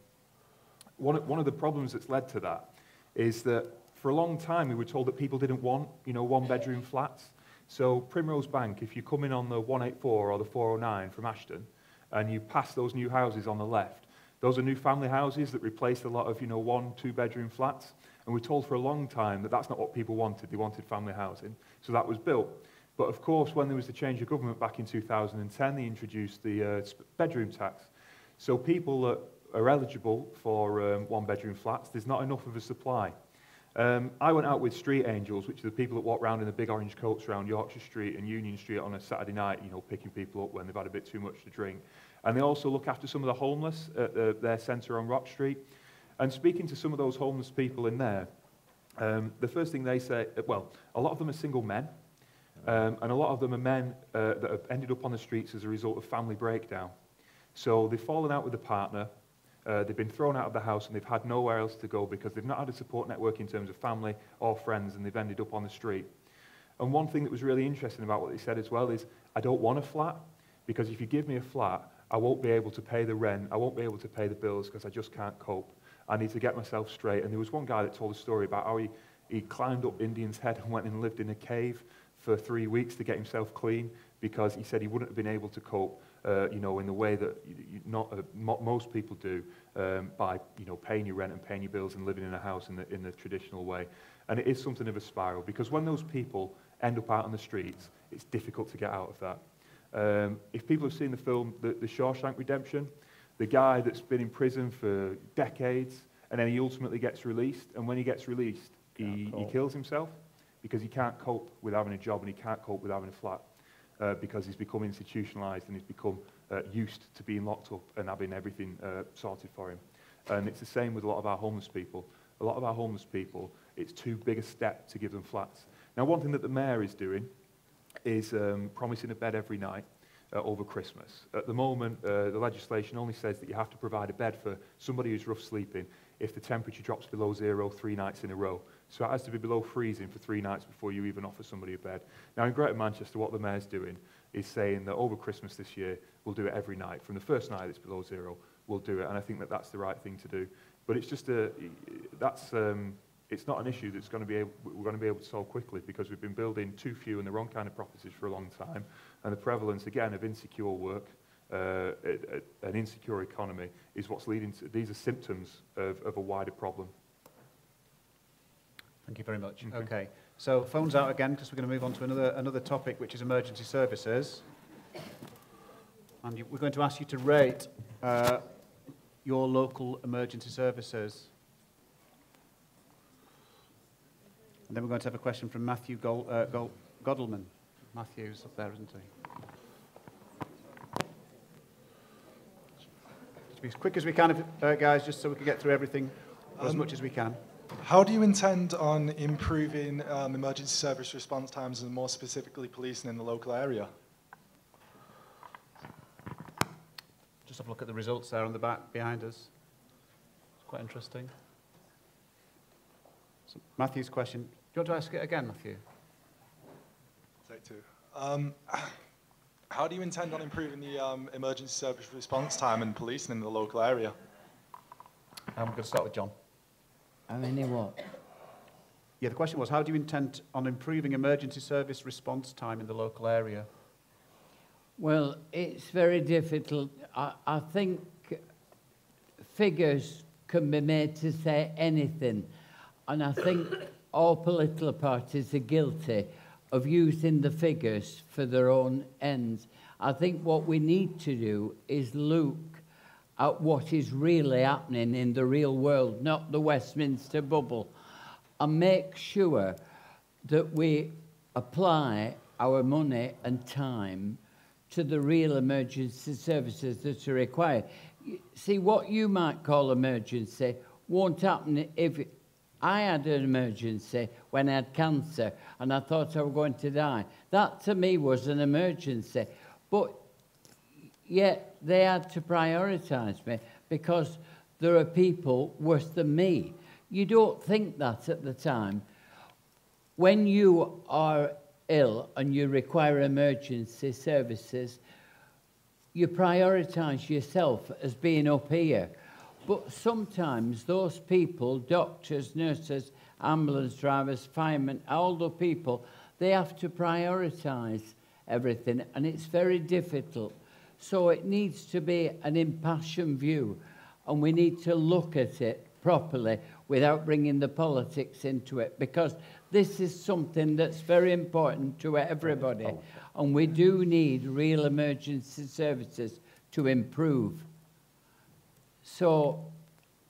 one, of, one of the problems that's led to that is that for a long time we were told that people didn't want, you know, one bedroom flats. So Primrose Bank, if you come in on the 184 or the 409 from Ashton and you pass those new houses on the left, those are new family houses that replaced a lot of, you know, one, two bedroom flats. And we're told for a long time that that's not what people wanted. They wanted family housing. So that was built. But of course, when there was the change of government back in 2010, they introduced the uh, bedroom tax. So people that are eligible for um, one bedroom flats, there's not enough of a supply. Um, I went out with Street Angels, which are the people that walk around in the big orange coats around Yorkshire Street and Union Street on a Saturday night, you know, picking people up when they've had a bit too much to drink. And they also look after some of the homeless at uh, their centre on Rock Street. And speaking to some of those homeless people in there, um, the first thing they say, well, a lot of them are single men, um, and a lot of them are men uh, that have ended up on the streets as a result of family breakdown. So they've fallen out with a partner, uh, they've been thrown out of the house, and they've had nowhere else to go because they've not had a support network in terms of family or friends, and they've ended up on the street. And one thing that was really interesting about what they said as well is, I don't want a flat, because if you give me a flat, I won't be able to pay the rent, I won't be able to pay the bills because I just can't cope. I need to get myself straight. And there was one guy that told a story about how he, he climbed up Indian's Head and went and lived in a cave for three weeks to get himself clean because he said he wouldn't have been able to cope, uh, you know, in the way that you, not, uh, mo most people do um, by, you know, paying your rent and paying your bills and living in a house in the, in the traditional way. And it is something of a spiral because when those people end up out on the streets, it's difficult to get out of that. Um, if people have seen the film The, the Shawshank Redemption, the guy that's been in prison for decades, and then he ultimately gets released, and when he gets released, he, he kills himself because he can't cope with having a job and he can't cope with having a flat uh, because he's become institutionalized and he's become uh, used to being locked up and having everything uh, sorted for him. And it's the same with a lot of our homeless people. A lot of our homeless people, it's too big a step to give them flats. Now, one thing that the mayor is doing is um, promising a bed every night uh, over Christmas. At the moment, uh, the legislation only says that you have to provide a bed for somebody who's rough sleeping if the temperature drops below zero three nights in a row. So it has to be below freezing for three nights before you even offer somebody a bed. Now, in Greater Manchester, what the mayor's doing is saying that over Christmas this year, we'll do it every night. From the first night it's below zero, we'll do it. And I think that that's the right thing to do. But it's just a, that's, um, it's not an issue that's going to be able, we're going to be able to solve quickly because we've been building too few and the wrong kind of properties for a long time. And the prevalence, again, of insecure work, uh, an insecure economy, is what's leading to, these are symptoms of, of a wider problem. Thank you very much. Okay. okay. So phones out again because we're going to move on to another, another topic, which is emergency services. And you, we're going to ask you to rate uh, your local emergency services. And then we're going to have a question from Matthew Gol, uh, Gol, Godelman. Matthew's up there, isn't he? To be as quick as we can, if- uh, guys, just so we can get through everything or as Um, much as we can. How do you intend on improving um, emergency service response times and more specifically policing in the local area? Just have a look at the results there on the back behind us. It's quite interesting. So Matthew's question. Do you want to ask it again, Matthew? Take two. Um, how do you intend on improving the um, emergency service response time and policing in the local area? I'm going to start with John. How many what? Yeah, the question was, how do you intend on improving emergency service response time in the local area? Well, it's very difficult. I, I think figures can be made to say anything. And I think all political parties are guilty of using the figures for their own ends. I think what we need to do is look at what is really happening in the real world, not the Westminster bubble, and make sure that we apply our money and time to the real emergency services that are required. See, what you might call emergency won't happen if I had an emergency when I had cancer and I thought I was going to die. That to me was an emergency. But yet they had to prioritise me because there are people worse than me. You don't think that at the time. When you are ill and you require emergency services, you prioritise yourself as being up here. But sometimes those people, doctors, nurses, ambulance drivers, firemen, the people, they have to prioritise everything, and it's very difficult. So it needs to be an impassioned view, and we need to look at it properly without bringing the politics into it, because this is something that's very important to everybody, and we do need real emergency services to improve. So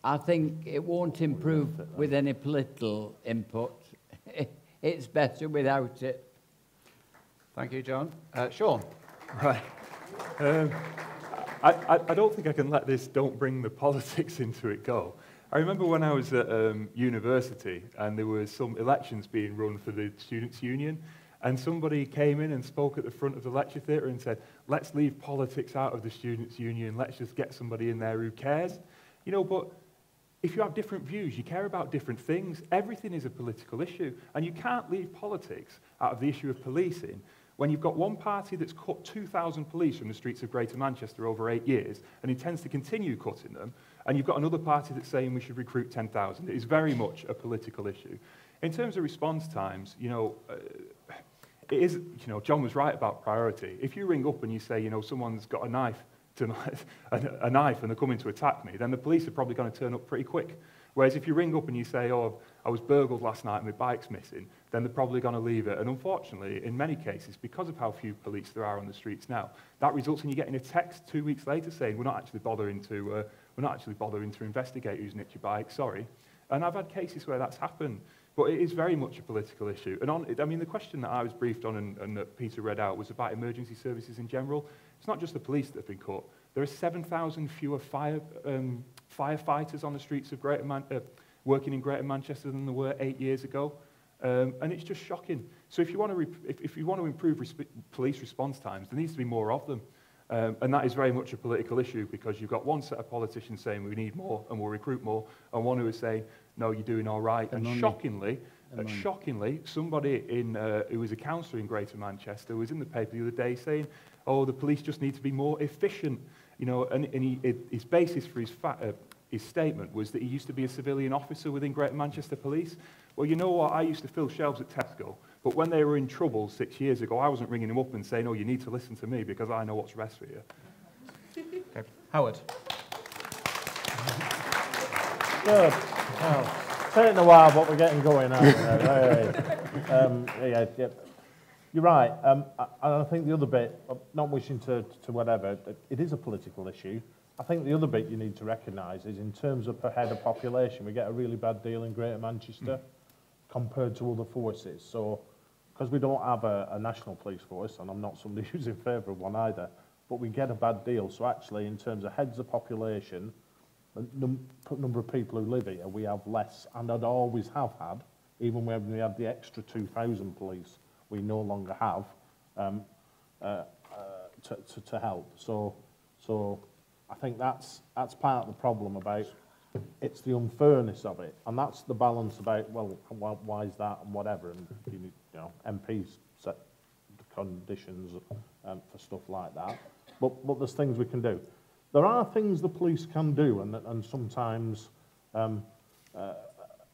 I think it won't improve with any political input. It's better without it. Thank you, John. Uh, Sean? Right. Um, I, I, don't think I can let this don't bring the politics into it go. I remember when I was at um, university and there were some elections being run for the Students' Union, and somebody came in and spoke at the front of the lecture theatre and said, let's leave politics out of the Students' Union, let's just get somebody in there who cares. You know, but if you have different views, you care about different things, everything is a political issue, and you can't leave politics out of the issue of policing when you've got one party that's cut 2,000 police from the streets of Greater Manchester over eight years and intends to continue cutting them, and you've got another party that's saying we should recruit 10,000. It is very much a political issue. In terms of response times, you know, uh, it is, you know, John was right about priority. If you ring up and you say, you know, someone's got a knife, to my, a, a knife and they're coming to attack me, then the police are probably going to turn up pretty quick. Whereas if you ring up and you say, oh, I was burgled last night and my bike's missing, then they're probably going to leave it. And unfortunately, in many cases, because of how few police there are on the streets now, that results in you getting a text two weeks later saying, we're not actually bothering to, uh, we're not actually bothering to investigate who's nicked your bike, sorry. And I've had cases where that's happened. But it is very much a political issue. And on, I mean, the question that I was briefed on and, and that Peter read out was about emergency services in general. It's not just the police that have been caught. There are 7,000 fewer fire, um, firefighters on the streets of Greater Man uh, working in Greater Manchester than there were eight years ago. Um, and it's just shocking. So if you want to, if, if you want to improve resp police response times, there needs to be more of them. Um, and that is very much a political issue because you've got one set of politicians saying we need more and we'll recruit more, and one who is saying, no, you're doing all right. And, and shockingly, and uh, shockingly, somebody in, uh, who was a councillor in Greater Manchester was in the paper the other day saying, oh, the police just need to be more efficient. You know, and, and he, it, his basis for his, fa- uh, his statement was that he used to be a civilian officer within Greater Manchester Police. Well, you know what? I used to fill shelves at Tesco, but when they were in trouble six years ago, I wasn't ringing them up and saying, oh, you need to listen to me because I know what's best for you. Okay. Howard? Good. Well, taking a while, but we're getting going, aren't we? Right, right. Um, yeah, yeah. You're right. Um, and I think the other bit, not wishing to, to whatever, it- is a political issue. I think the other bit you need to recognise is in terms of per head of population, we get a really bad deal in Greater Manchester compared to other forces. So, because we don't have a, a national police force, and I'm not somebody who's in favour of one either, but we get a bad deal. So actually, in terms of heads of population, the num number of people who live here, we have less, and I'd always have had, even when we had the extra 2,000 police, we no longer have um, uh, uh, to, to, to help. So, so I think that's, that's part of the problem about it's the unfairness of it. And that's the balance about, well, why is that and whatever. And you, need, you know, MPs set the conditions um, for stuff like that. But, but there's things we can do. There are things the police can do, and, and sometimes um, uh,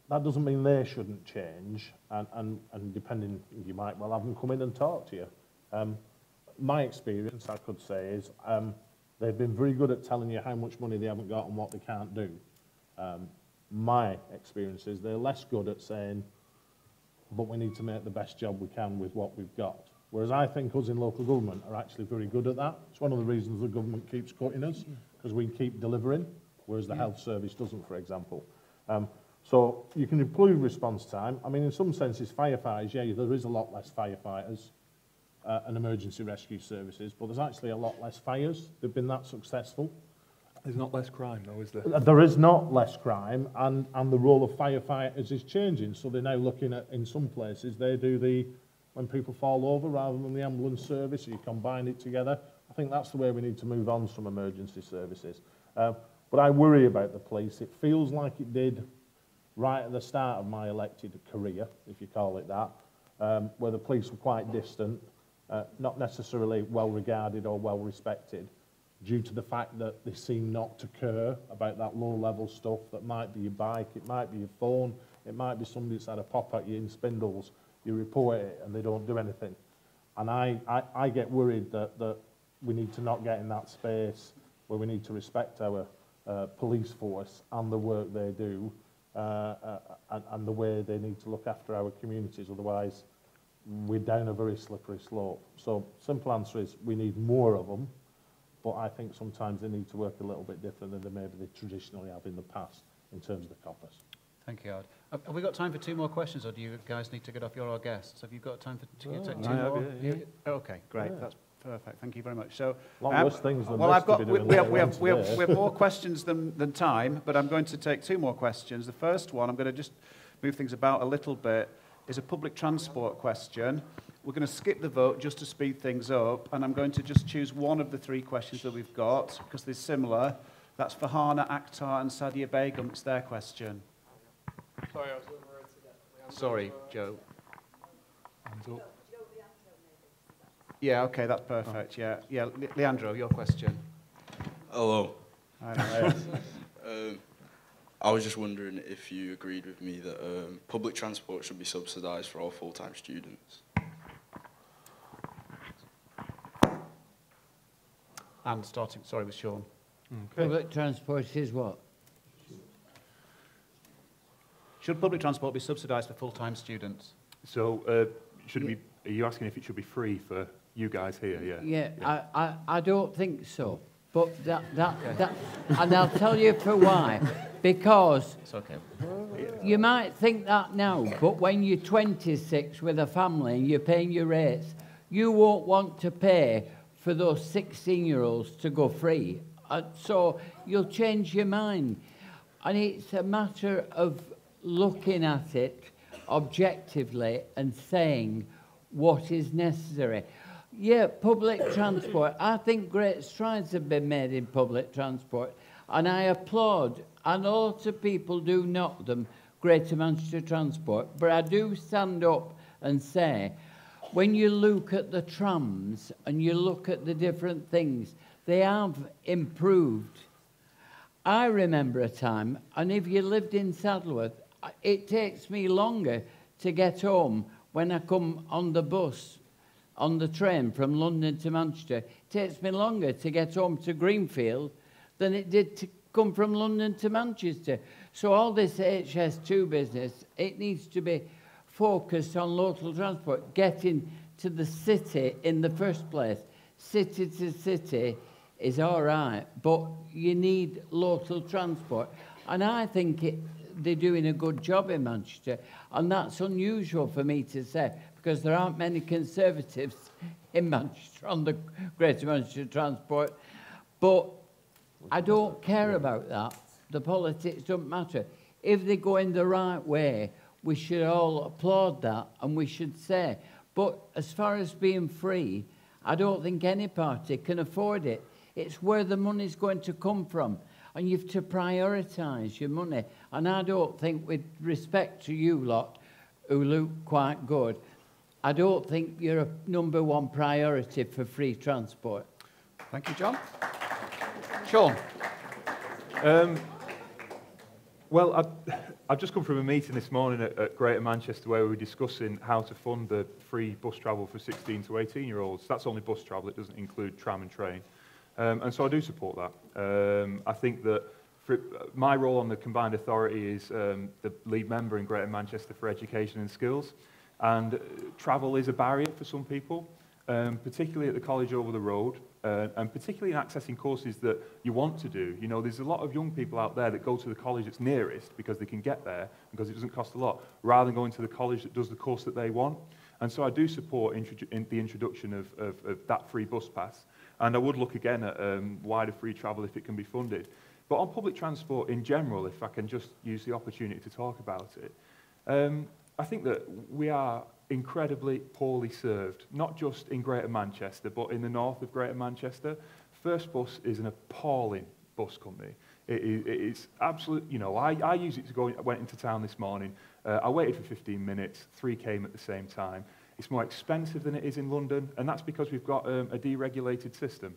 that doesn't mean they shouldn't change, and, and, and depending, you might well have them come in and talk to you. Um, my experience, I could say, is um, they've been very good at telling you how much money they haven't got and what they can't do. Um, my experience is they're less good at saying, but we need to make the best job we can with what we've got. Whereas I think us in local government are actually very good at that. It's one of the reasons the government keeps cutting us, because we keep delivering, whereas the yeah. health service doesn't, for example. Um, so you can improve response time. I mean, in some senses, firefighters, yeah, there is a lot less firefighters uh, and emergency rescue services, but there's actually a lot less fires. They've been that successful. There's not less crime, though, is there? Uh, there is not less crime, and, and the role of firefighters is changing. So they're now looking at, in some places, they do the, when people fall over rather than the ambulance service, you combine it together. I think that's the way we need to move on from emergency services. Uh, but I worry about the police. It feels like it did right at the start of my elected career, if you call it that, um, where the police were quite distant, uh, not necessarily well regarded or well respected due to the fact that they seem not to care about that low level stuff that might be your bike, it might be your phone, it might be somebody that's had a pop at you in Spindles, you report it and they don't do anything. And I, I, I get worried that, that we need to not get in that space where we need to respect our uh, police force and the work they do uh, uh, and, and the way they need to look after our communities. Otherwise, we're down a very slippery slope. So simple answer is we need more of them but I think sometimes they need to work a little bit different than they maybe they traditionally have in the past in terms of the coppers. Thank you, Howard. Have we got time for two more questions, or do you guys need to get off your our guests? Have you got time for to oh, take two more? Have, yeah, yeah. Okay, great. Yeah. That's perfect. Thank you very much. So, Long um, things well, I've got we, we, have, we, have, we, have, we have more questions than, than time, but I'm going to take two more questions. The first one, I'm going to just move things about a little bit, is a public transport question. We're going to skip the vote just to speed things up, and I'm going to just choose one of the three questions that we've got, because they're similar. That's for Hana, Akhtar, and Sadia Begum. It's their question. Sorry, I was looking words again. Sorry, Joe. Yeah, okay, that's perfect. Yeah, yeah. Leandro, your question. Hello. Hi. um, I was just wondering if you agreed with me that um, public transport should be subsidised for all full-time students. And starting, sorry, with Sean. Okay. Public transport is what? Should public transport be subsidised for full-time students? So, uh, should yeah. be? Are you asking if it should be free for you guys here? Yeah. Yeah, yeah. I, I, I don't think so. But that, that, that, and I'll tell you for why. Because it's okay. you might think that now, but when you're 26 with a family and you're paying your rates, you won't want to pay for those 16 year olds to go free. Uh, so you'll change your mind. And it's a matter of looking at it objectively and saying what is necessary. Yeah, public transport. I think great strides have been made in public transport, and I applaud. And a lot of people do knock them, Greater Manchester Transport, but I do stand up and say when you look at the trams and you look at the different things, they have improved. I remember a time, and if you lived in Saddleworth, it takes me longer to get home when I come on the bus, on the train from London to Manchester. It takes me longer to get home to Greenfield than it did to come from London to Manchester. So all this HS2 business, it needs to be focused on local transport, getting to the city in the first place. City to city is all right, but you need local transport. And I think it, they're doing a good job in Manchester. And that's unusual for me to say because there aren't many Conservatives in Manchester, on the Greater Manchester Transport. But I don't care about that. The politics don't matter. If they go in the right way, we should all applaud that and we should say. But as far as being free, I don't think any party can afford it. It's where the money's going to come from. And you have to prioritise your money. And I don't think, with respect to you lot, who look quite good, I don't think you're a number one priority for free transport. Thank you, John. Sean. Um, well, I've, I've just come from a meeting this morning at, at Greater Manchester where we were discussing how to fund the free bus travel for 16 to 18 year olds. That's only bus travel, it doesn't include tram and train. Um, and so I do support that. Um, I think that my role on the combined authority is um, the lead member in Greater Manchester for Education and Skills. And uh, travel is a barrier for some people, um, particularly at the college over the road, uh, and particularly in accessing courses that you want to do. You know, there's a lot of young people out there that go to the college that's nearest because they can get there, because it doesn't cost a lot, rather than going to the college that does the course that they want. And so I do support in the introduction of, of, of that free bus pass. And I would look again at um, wider free travel if it can be funded. But on public transport in general, if I can just use the opportunity to talk about it, um, I think that we are incredibly poorly served, not just in Greater Manchester, but in the north of Greater Manchester. First Bus is an appalling bus company. It, it, it's absolute, you know, I, I use it to go, I went into town this morning. Uh, I waited for 15 minutes, three came at the same time. It's more expensive than it is in London, and that's because we've got um, a deregulated system.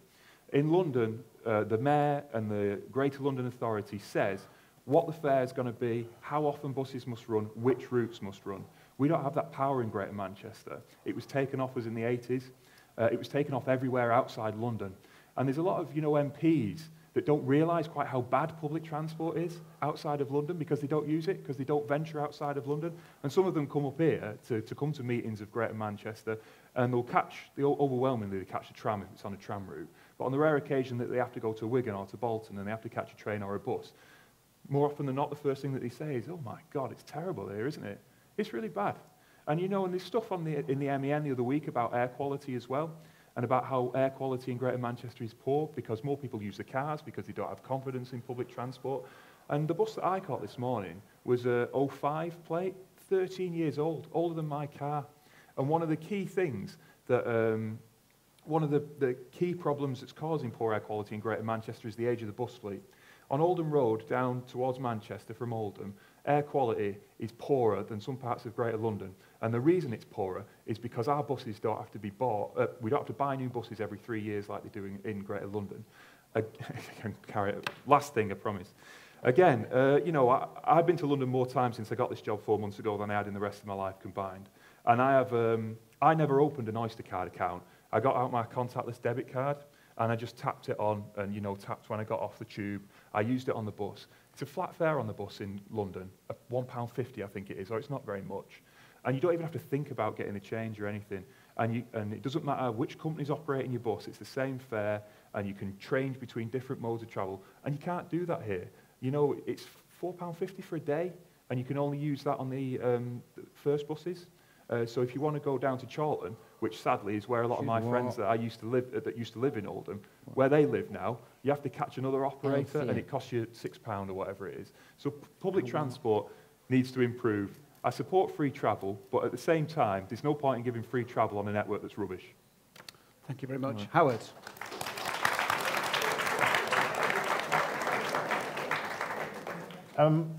In London, uh, the Mayor and the Greater London Authority says what the fare is going to be, how often buses must run, which routes must run. We don't have that power in Greater Manchester. It was taken off us in the 80s. Uh, it was taken off everywhere outside London. And there's a lot of, you know, MPs that don't realise quite how bad public transport is outside of London because they don't use it, because they don't venture outside of London. And some of them come up here to, to come to meetings of Greater Manchester and they'll catch, they overwhelmingly they catch a tram if it's on a tram route. But on the rare occasion that they have to go to Wigan or to Bolton and they have to catch a train or a bus, more often than not, the first thing that they say is, oh my God, it's terrible here, isn't it? It's really bad. And you know, and there's stuff on the, in the MEN the other week about air quality as well, and about how air quality in Greater Manchester is poor because more people use the cars because they don't have confidence in public transport. And the bus that I caught this morning was a 05 plate, 13 years old, older than my car. And one of the key things that, um, one of the, the key problems that's causing poor air quality in Greater Manchester is the age of the bus fleet. On Oldham Road, down towards Manchester from Oldham, air quality is poorer than some parts of Greater London. And the reason it's poorer is because our buses don't have to be bought, uh, we don't have to buy new buses every three years like they do in, in Greater London. Uh, carry it. Last thing, I promise. Again, uh, you know, I, I've been to London more times since I got this job four months ago than I had in the rest of my life combined. And I have, um, I never opened an Oyster card account. I got out my contactless debit card and I just tapped it on and, you know, tapped when I got off the tube. I used it on the bus. It's a flat fare on the bus in London, £1.50 I think it is, or it's not very much. And you don't even have to think about getting a change or anything. And, you, and it doesn't matter which company's operating your bus, it's the same fare, and you can change between different modes of travel. And you can't do that here. You know, it's £4.50 for a day, and you can only use that on the um, first buses. Uh, so if you want to go down to Chorlton, which sadly is where a lot of my friends that I used to live uh, that used to live in Oldham, where they live now, you have to catch another operator, and it costs you six pound or whatever it is. So public transport needs to improve. I support free travel, but at the same time, there's no point in giving free travel on a network that's rubbish. Thank you very much. Right. Howard. Um,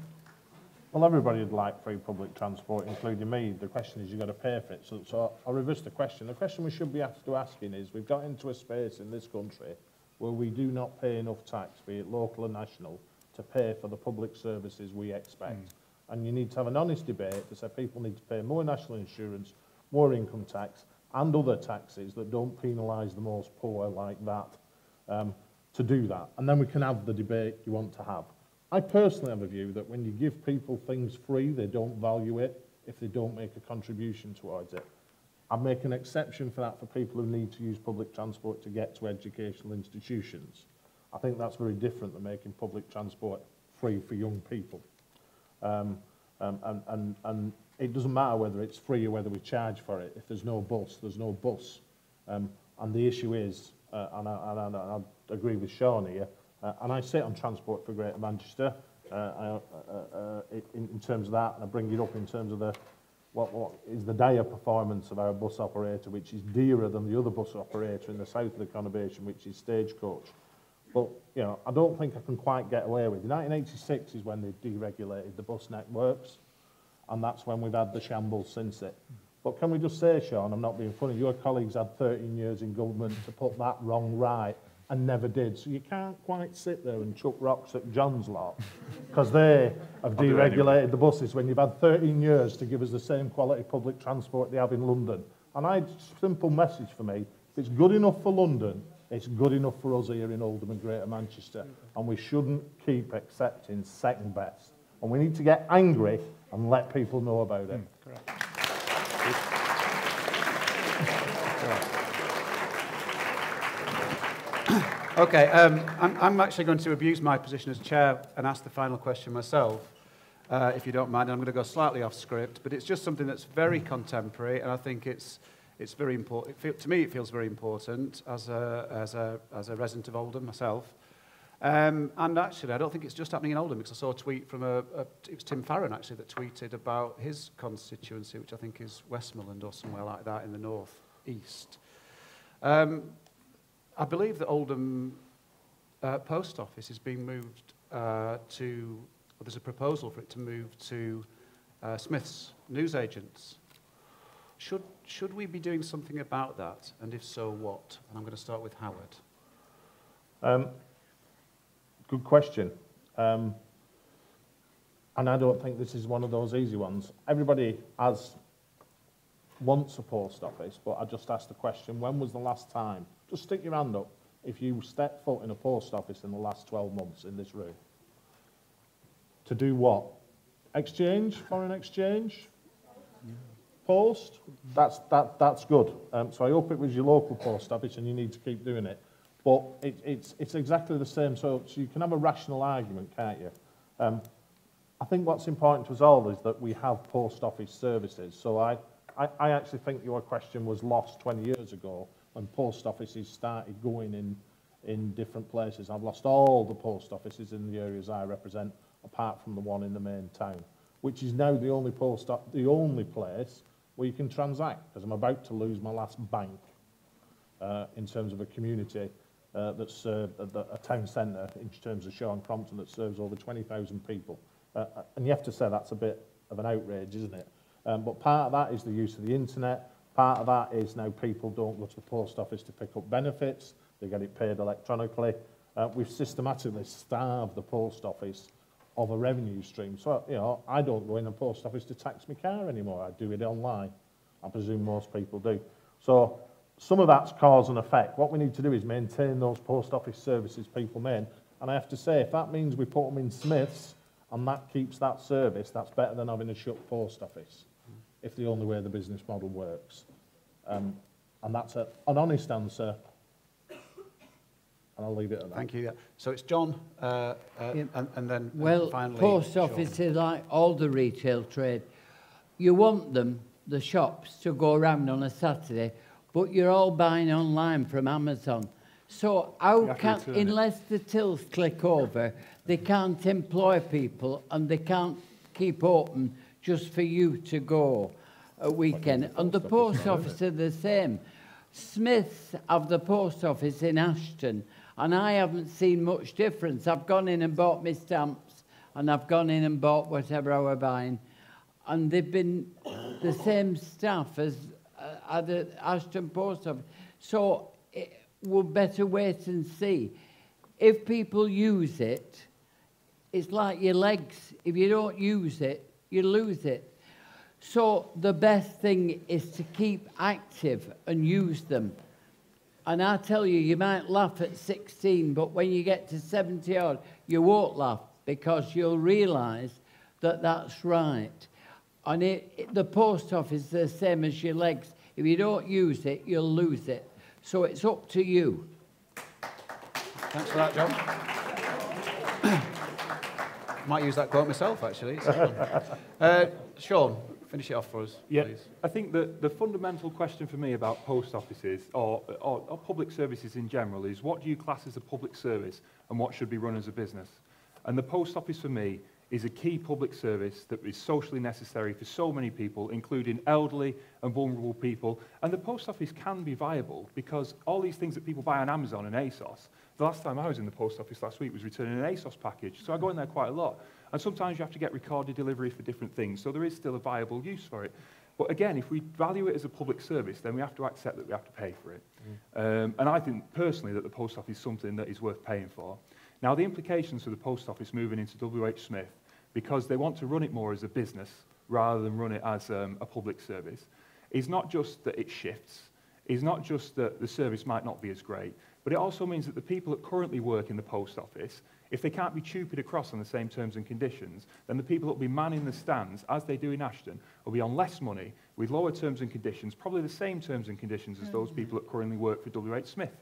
well, everybody would like free public transport, including me. The question is, you've got to pay for it. So, so I'll reverse the question. The question we should be asked to asking is, we've got into a space in this country where we do not pay enough tax, be it local or national, to pay for the public services we expect. Mm. And you need to have an honest debate to say people need to pay more national insurance, more income tax, and other taxes that don't penalise the most poor like that um, to do that. And then we can have the debate you want to have. I personally have a view that when you give people things free, they don't value it if they don't make a contribution towards it. I make an exception for that for people who need to use public transport to get to educational institutions. I think that's very different than making public transport free for young people. Um, um, and, and, and it doesn't matter whether it's free or whether we charge for it. If there's no bus, there's no bus. Um, and the issue is, uh, and, I, and, I, and I agree with Sean here, uh, and I sit on Transport for Greater Manchester uh, I, uh, uh, in, in terms of that, and I bring it up in terms of the what, what is the dire performance of our bus operator, which is dearer than the other bus operator in the south of the conurbation, which is Stagecoach. But, you know, I don't think I can quite get away with it. 1986 is when they deregulated the bus networks, and that's when we've had the shambles since it. But can we just say, Sean, I'm not being funny, your colleagues had 13 years in government to put that wrong right and never did. So you can't quite sit there and chuck rocks at John's lot because they have deregulated the buses when you've had 13 years to give us the same quality public transport they have in London. And I simple message for me, if it's good enough for London, it's good enough for us here in Oldham and Greater Manchester. And we shouldn't keep accepting second best. And we need to get angry and let people know about it. Mm, Okay, um, I'm, I'm actually going to abuse my position as chair and ask the final question myself, uh, if you don't mind. I'm going to go slightly off script, but it's just something that's very mm. contemporary, and I think it's, it's very important. It feel, to me, it feels very important as a, as a, as a resident of Oldham myself. Um, and actually, I don't think it's just happening in Oldham, because I saw a tweet from a, a it was Tim Farron actually that tweeted about his constituency, which I think is Westmoreland or somewhere like that in the north east. Um, I believe that Oldham uh, Post Office is being moved uh, to, well, there's a proposal for it to move to uh, Smith's newsagents. Should, should we be doing something about that? And if so, what? And I'm going to start with Howard. Um, good question. Um, and I don't think this is one of those easy ones. Everybody has wants a post office, but I just asked the question, when was the last time just stick your hand up if you step foot in a post office in the last 12 months in this room. To do what? Exchange, foreign exchange? Post? That's, that, that's good. Um, so I hope it was your local post office and you need to keep doing it. But it, it's, it's exactly the same. So, so you can have a rational argument, can't you? Um, I think what's important to us all is that we have post office services. So I, I, I actually think your question was lost 20 years ago and post offices started going in, in different places. I've lost all the post offices in the areas I represent, apart from the one in the main town, which is now the only post, the only place where you can transact, because I'm about to lose my last bank uh, in terms of a community uh, that's served a, a town centre in terms of Shaw and Crompton that serves over 20,000 people. Uh, and you have to say that's a bit of an outrage, isn't it? Um, but part of that is the use of the internet, Part of that is now people don't go to the post office to pick up benefits, they get it paid electronically. Uh, we've systematically starved the post office of a revenue stream. So, you know, I don't go in the post office to tax my car anymore. I do it online. I presume most people do. So some of that's cause and effect. What we need to do is maintain those post office services people make. And I have to say, if that means we put them in Smiths and that keeps that service, that's better than having a shut post office if the only way the business model works. Um, and that's a, an honest answer. And I'll leave it at that. Thank you. Yeah. So it's John, uh, uh, yeah. and, and then well, finally. post offices, like all the retail trade, you want them, the shops, to go around on a Saturday, but you're all buying online from Amazon. So how can, unless the tills click over, they can't employ people and they can't keep open just for you to go a weekend. And the post office are the same. Smiths have the post office in Ashton, and I haven't seen much difference. I've gone in and bought my stamps, and I've gone in and bought whatever I were buying, and they've been the same staff as uh, at the Ashton post office. So we'll better wait and see. If people use it, it's like your legs. If you don't use it, you lose it. So the best thing is to keep active and use them. And I tell you, you might laugh at 16, but when you get to 70 odd, you won't laugh because you'll realise that that's right. And it, it, the post office is the same as your legs. If you don't use it, you'll lose it. So it's up to you. Thanks for that, John. might use that quote myself, actually. So. uh, Sean, finish it off for us, yeah, please. I think that the fundamental question for me about post offices or, or, or public services in general is what do you class as a public service and what should be run as a business? And the post office for me is a key public service that is socially necessary for so many people, including elderly and vulnerable people. And the post office can be viable because all these things that people buy on Amazon and ASOS, the last time I was in the post office last week was returning an ASOS package. So I go in there quite a lot. And sometimes you have to get recorded delivery for different things. So there is still a viable use for it. But again, if we value it as a public service, then we have to accept that we have to pay for it. Um, and I think personally that the post office is something that is worth paying for. Now, the implications for the post office moving into WH Smith, because they want to run it more as a business rather than run it as um, a public service, is not just that it shifts, is not just that the service might not be as great, but it also means that the people that currently work in the post office, if they can't be TUPE'd across on the same terms and conditions, then the people that will be manning the stands, as they do in Ashton, will be on less money, with lower terms and conditions, probably the same terms and conditions as those people that currently work for WH Smith.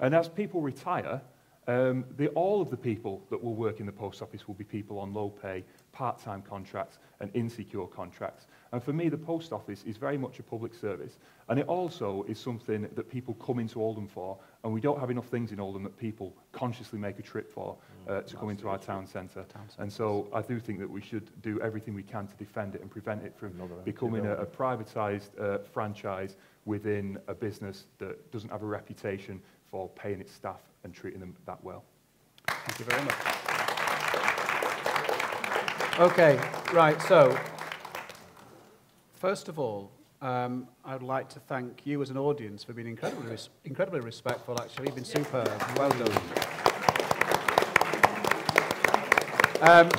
And as people retire, um, the, all of the people that will work in the post office will be people on low pay, part-time contracts and insecure contracts. And for me, the post office is very much a public service. And it also is something that people come into Oldham for. And we don't have enough things in Oldham that people consciously make a trip for mm, uh, to come into our town centre. And so I do think that we should do everything we can to defend it and prevent it from Another becoming a, a privatised uh, franchise within a business that doesn't have a reputation for paying its staff and treating them that well. Thank you very much. Okay, right, so first of all, um, I would like to thank you as an audience for being incredibly, res- incredibly respectful, actually. You've been superb. Well done. Um,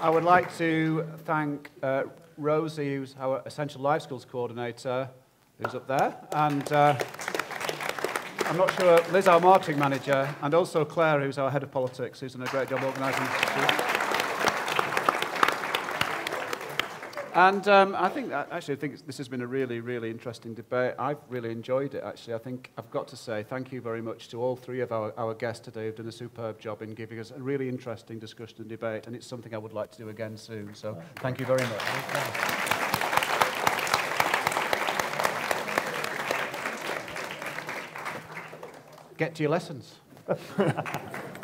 I would like to thank uh, Rosie, who's our Essential Life Skills Coordinator, who's up there, and uh, I'm not sure, Liz, our marketing manager, and also Claire, who's our head of politics, who's done a great job organising this. And um, I think, actually, I think this has been a really, really interesting debate. I've really enjoyed it, actually. I think I've got to say thank you very much to all three of our, our guests today who've done a superb job in giving us a really interesting discussion and debate, and it's something I would like to do again soon. So thank you very much. Get to your lessons.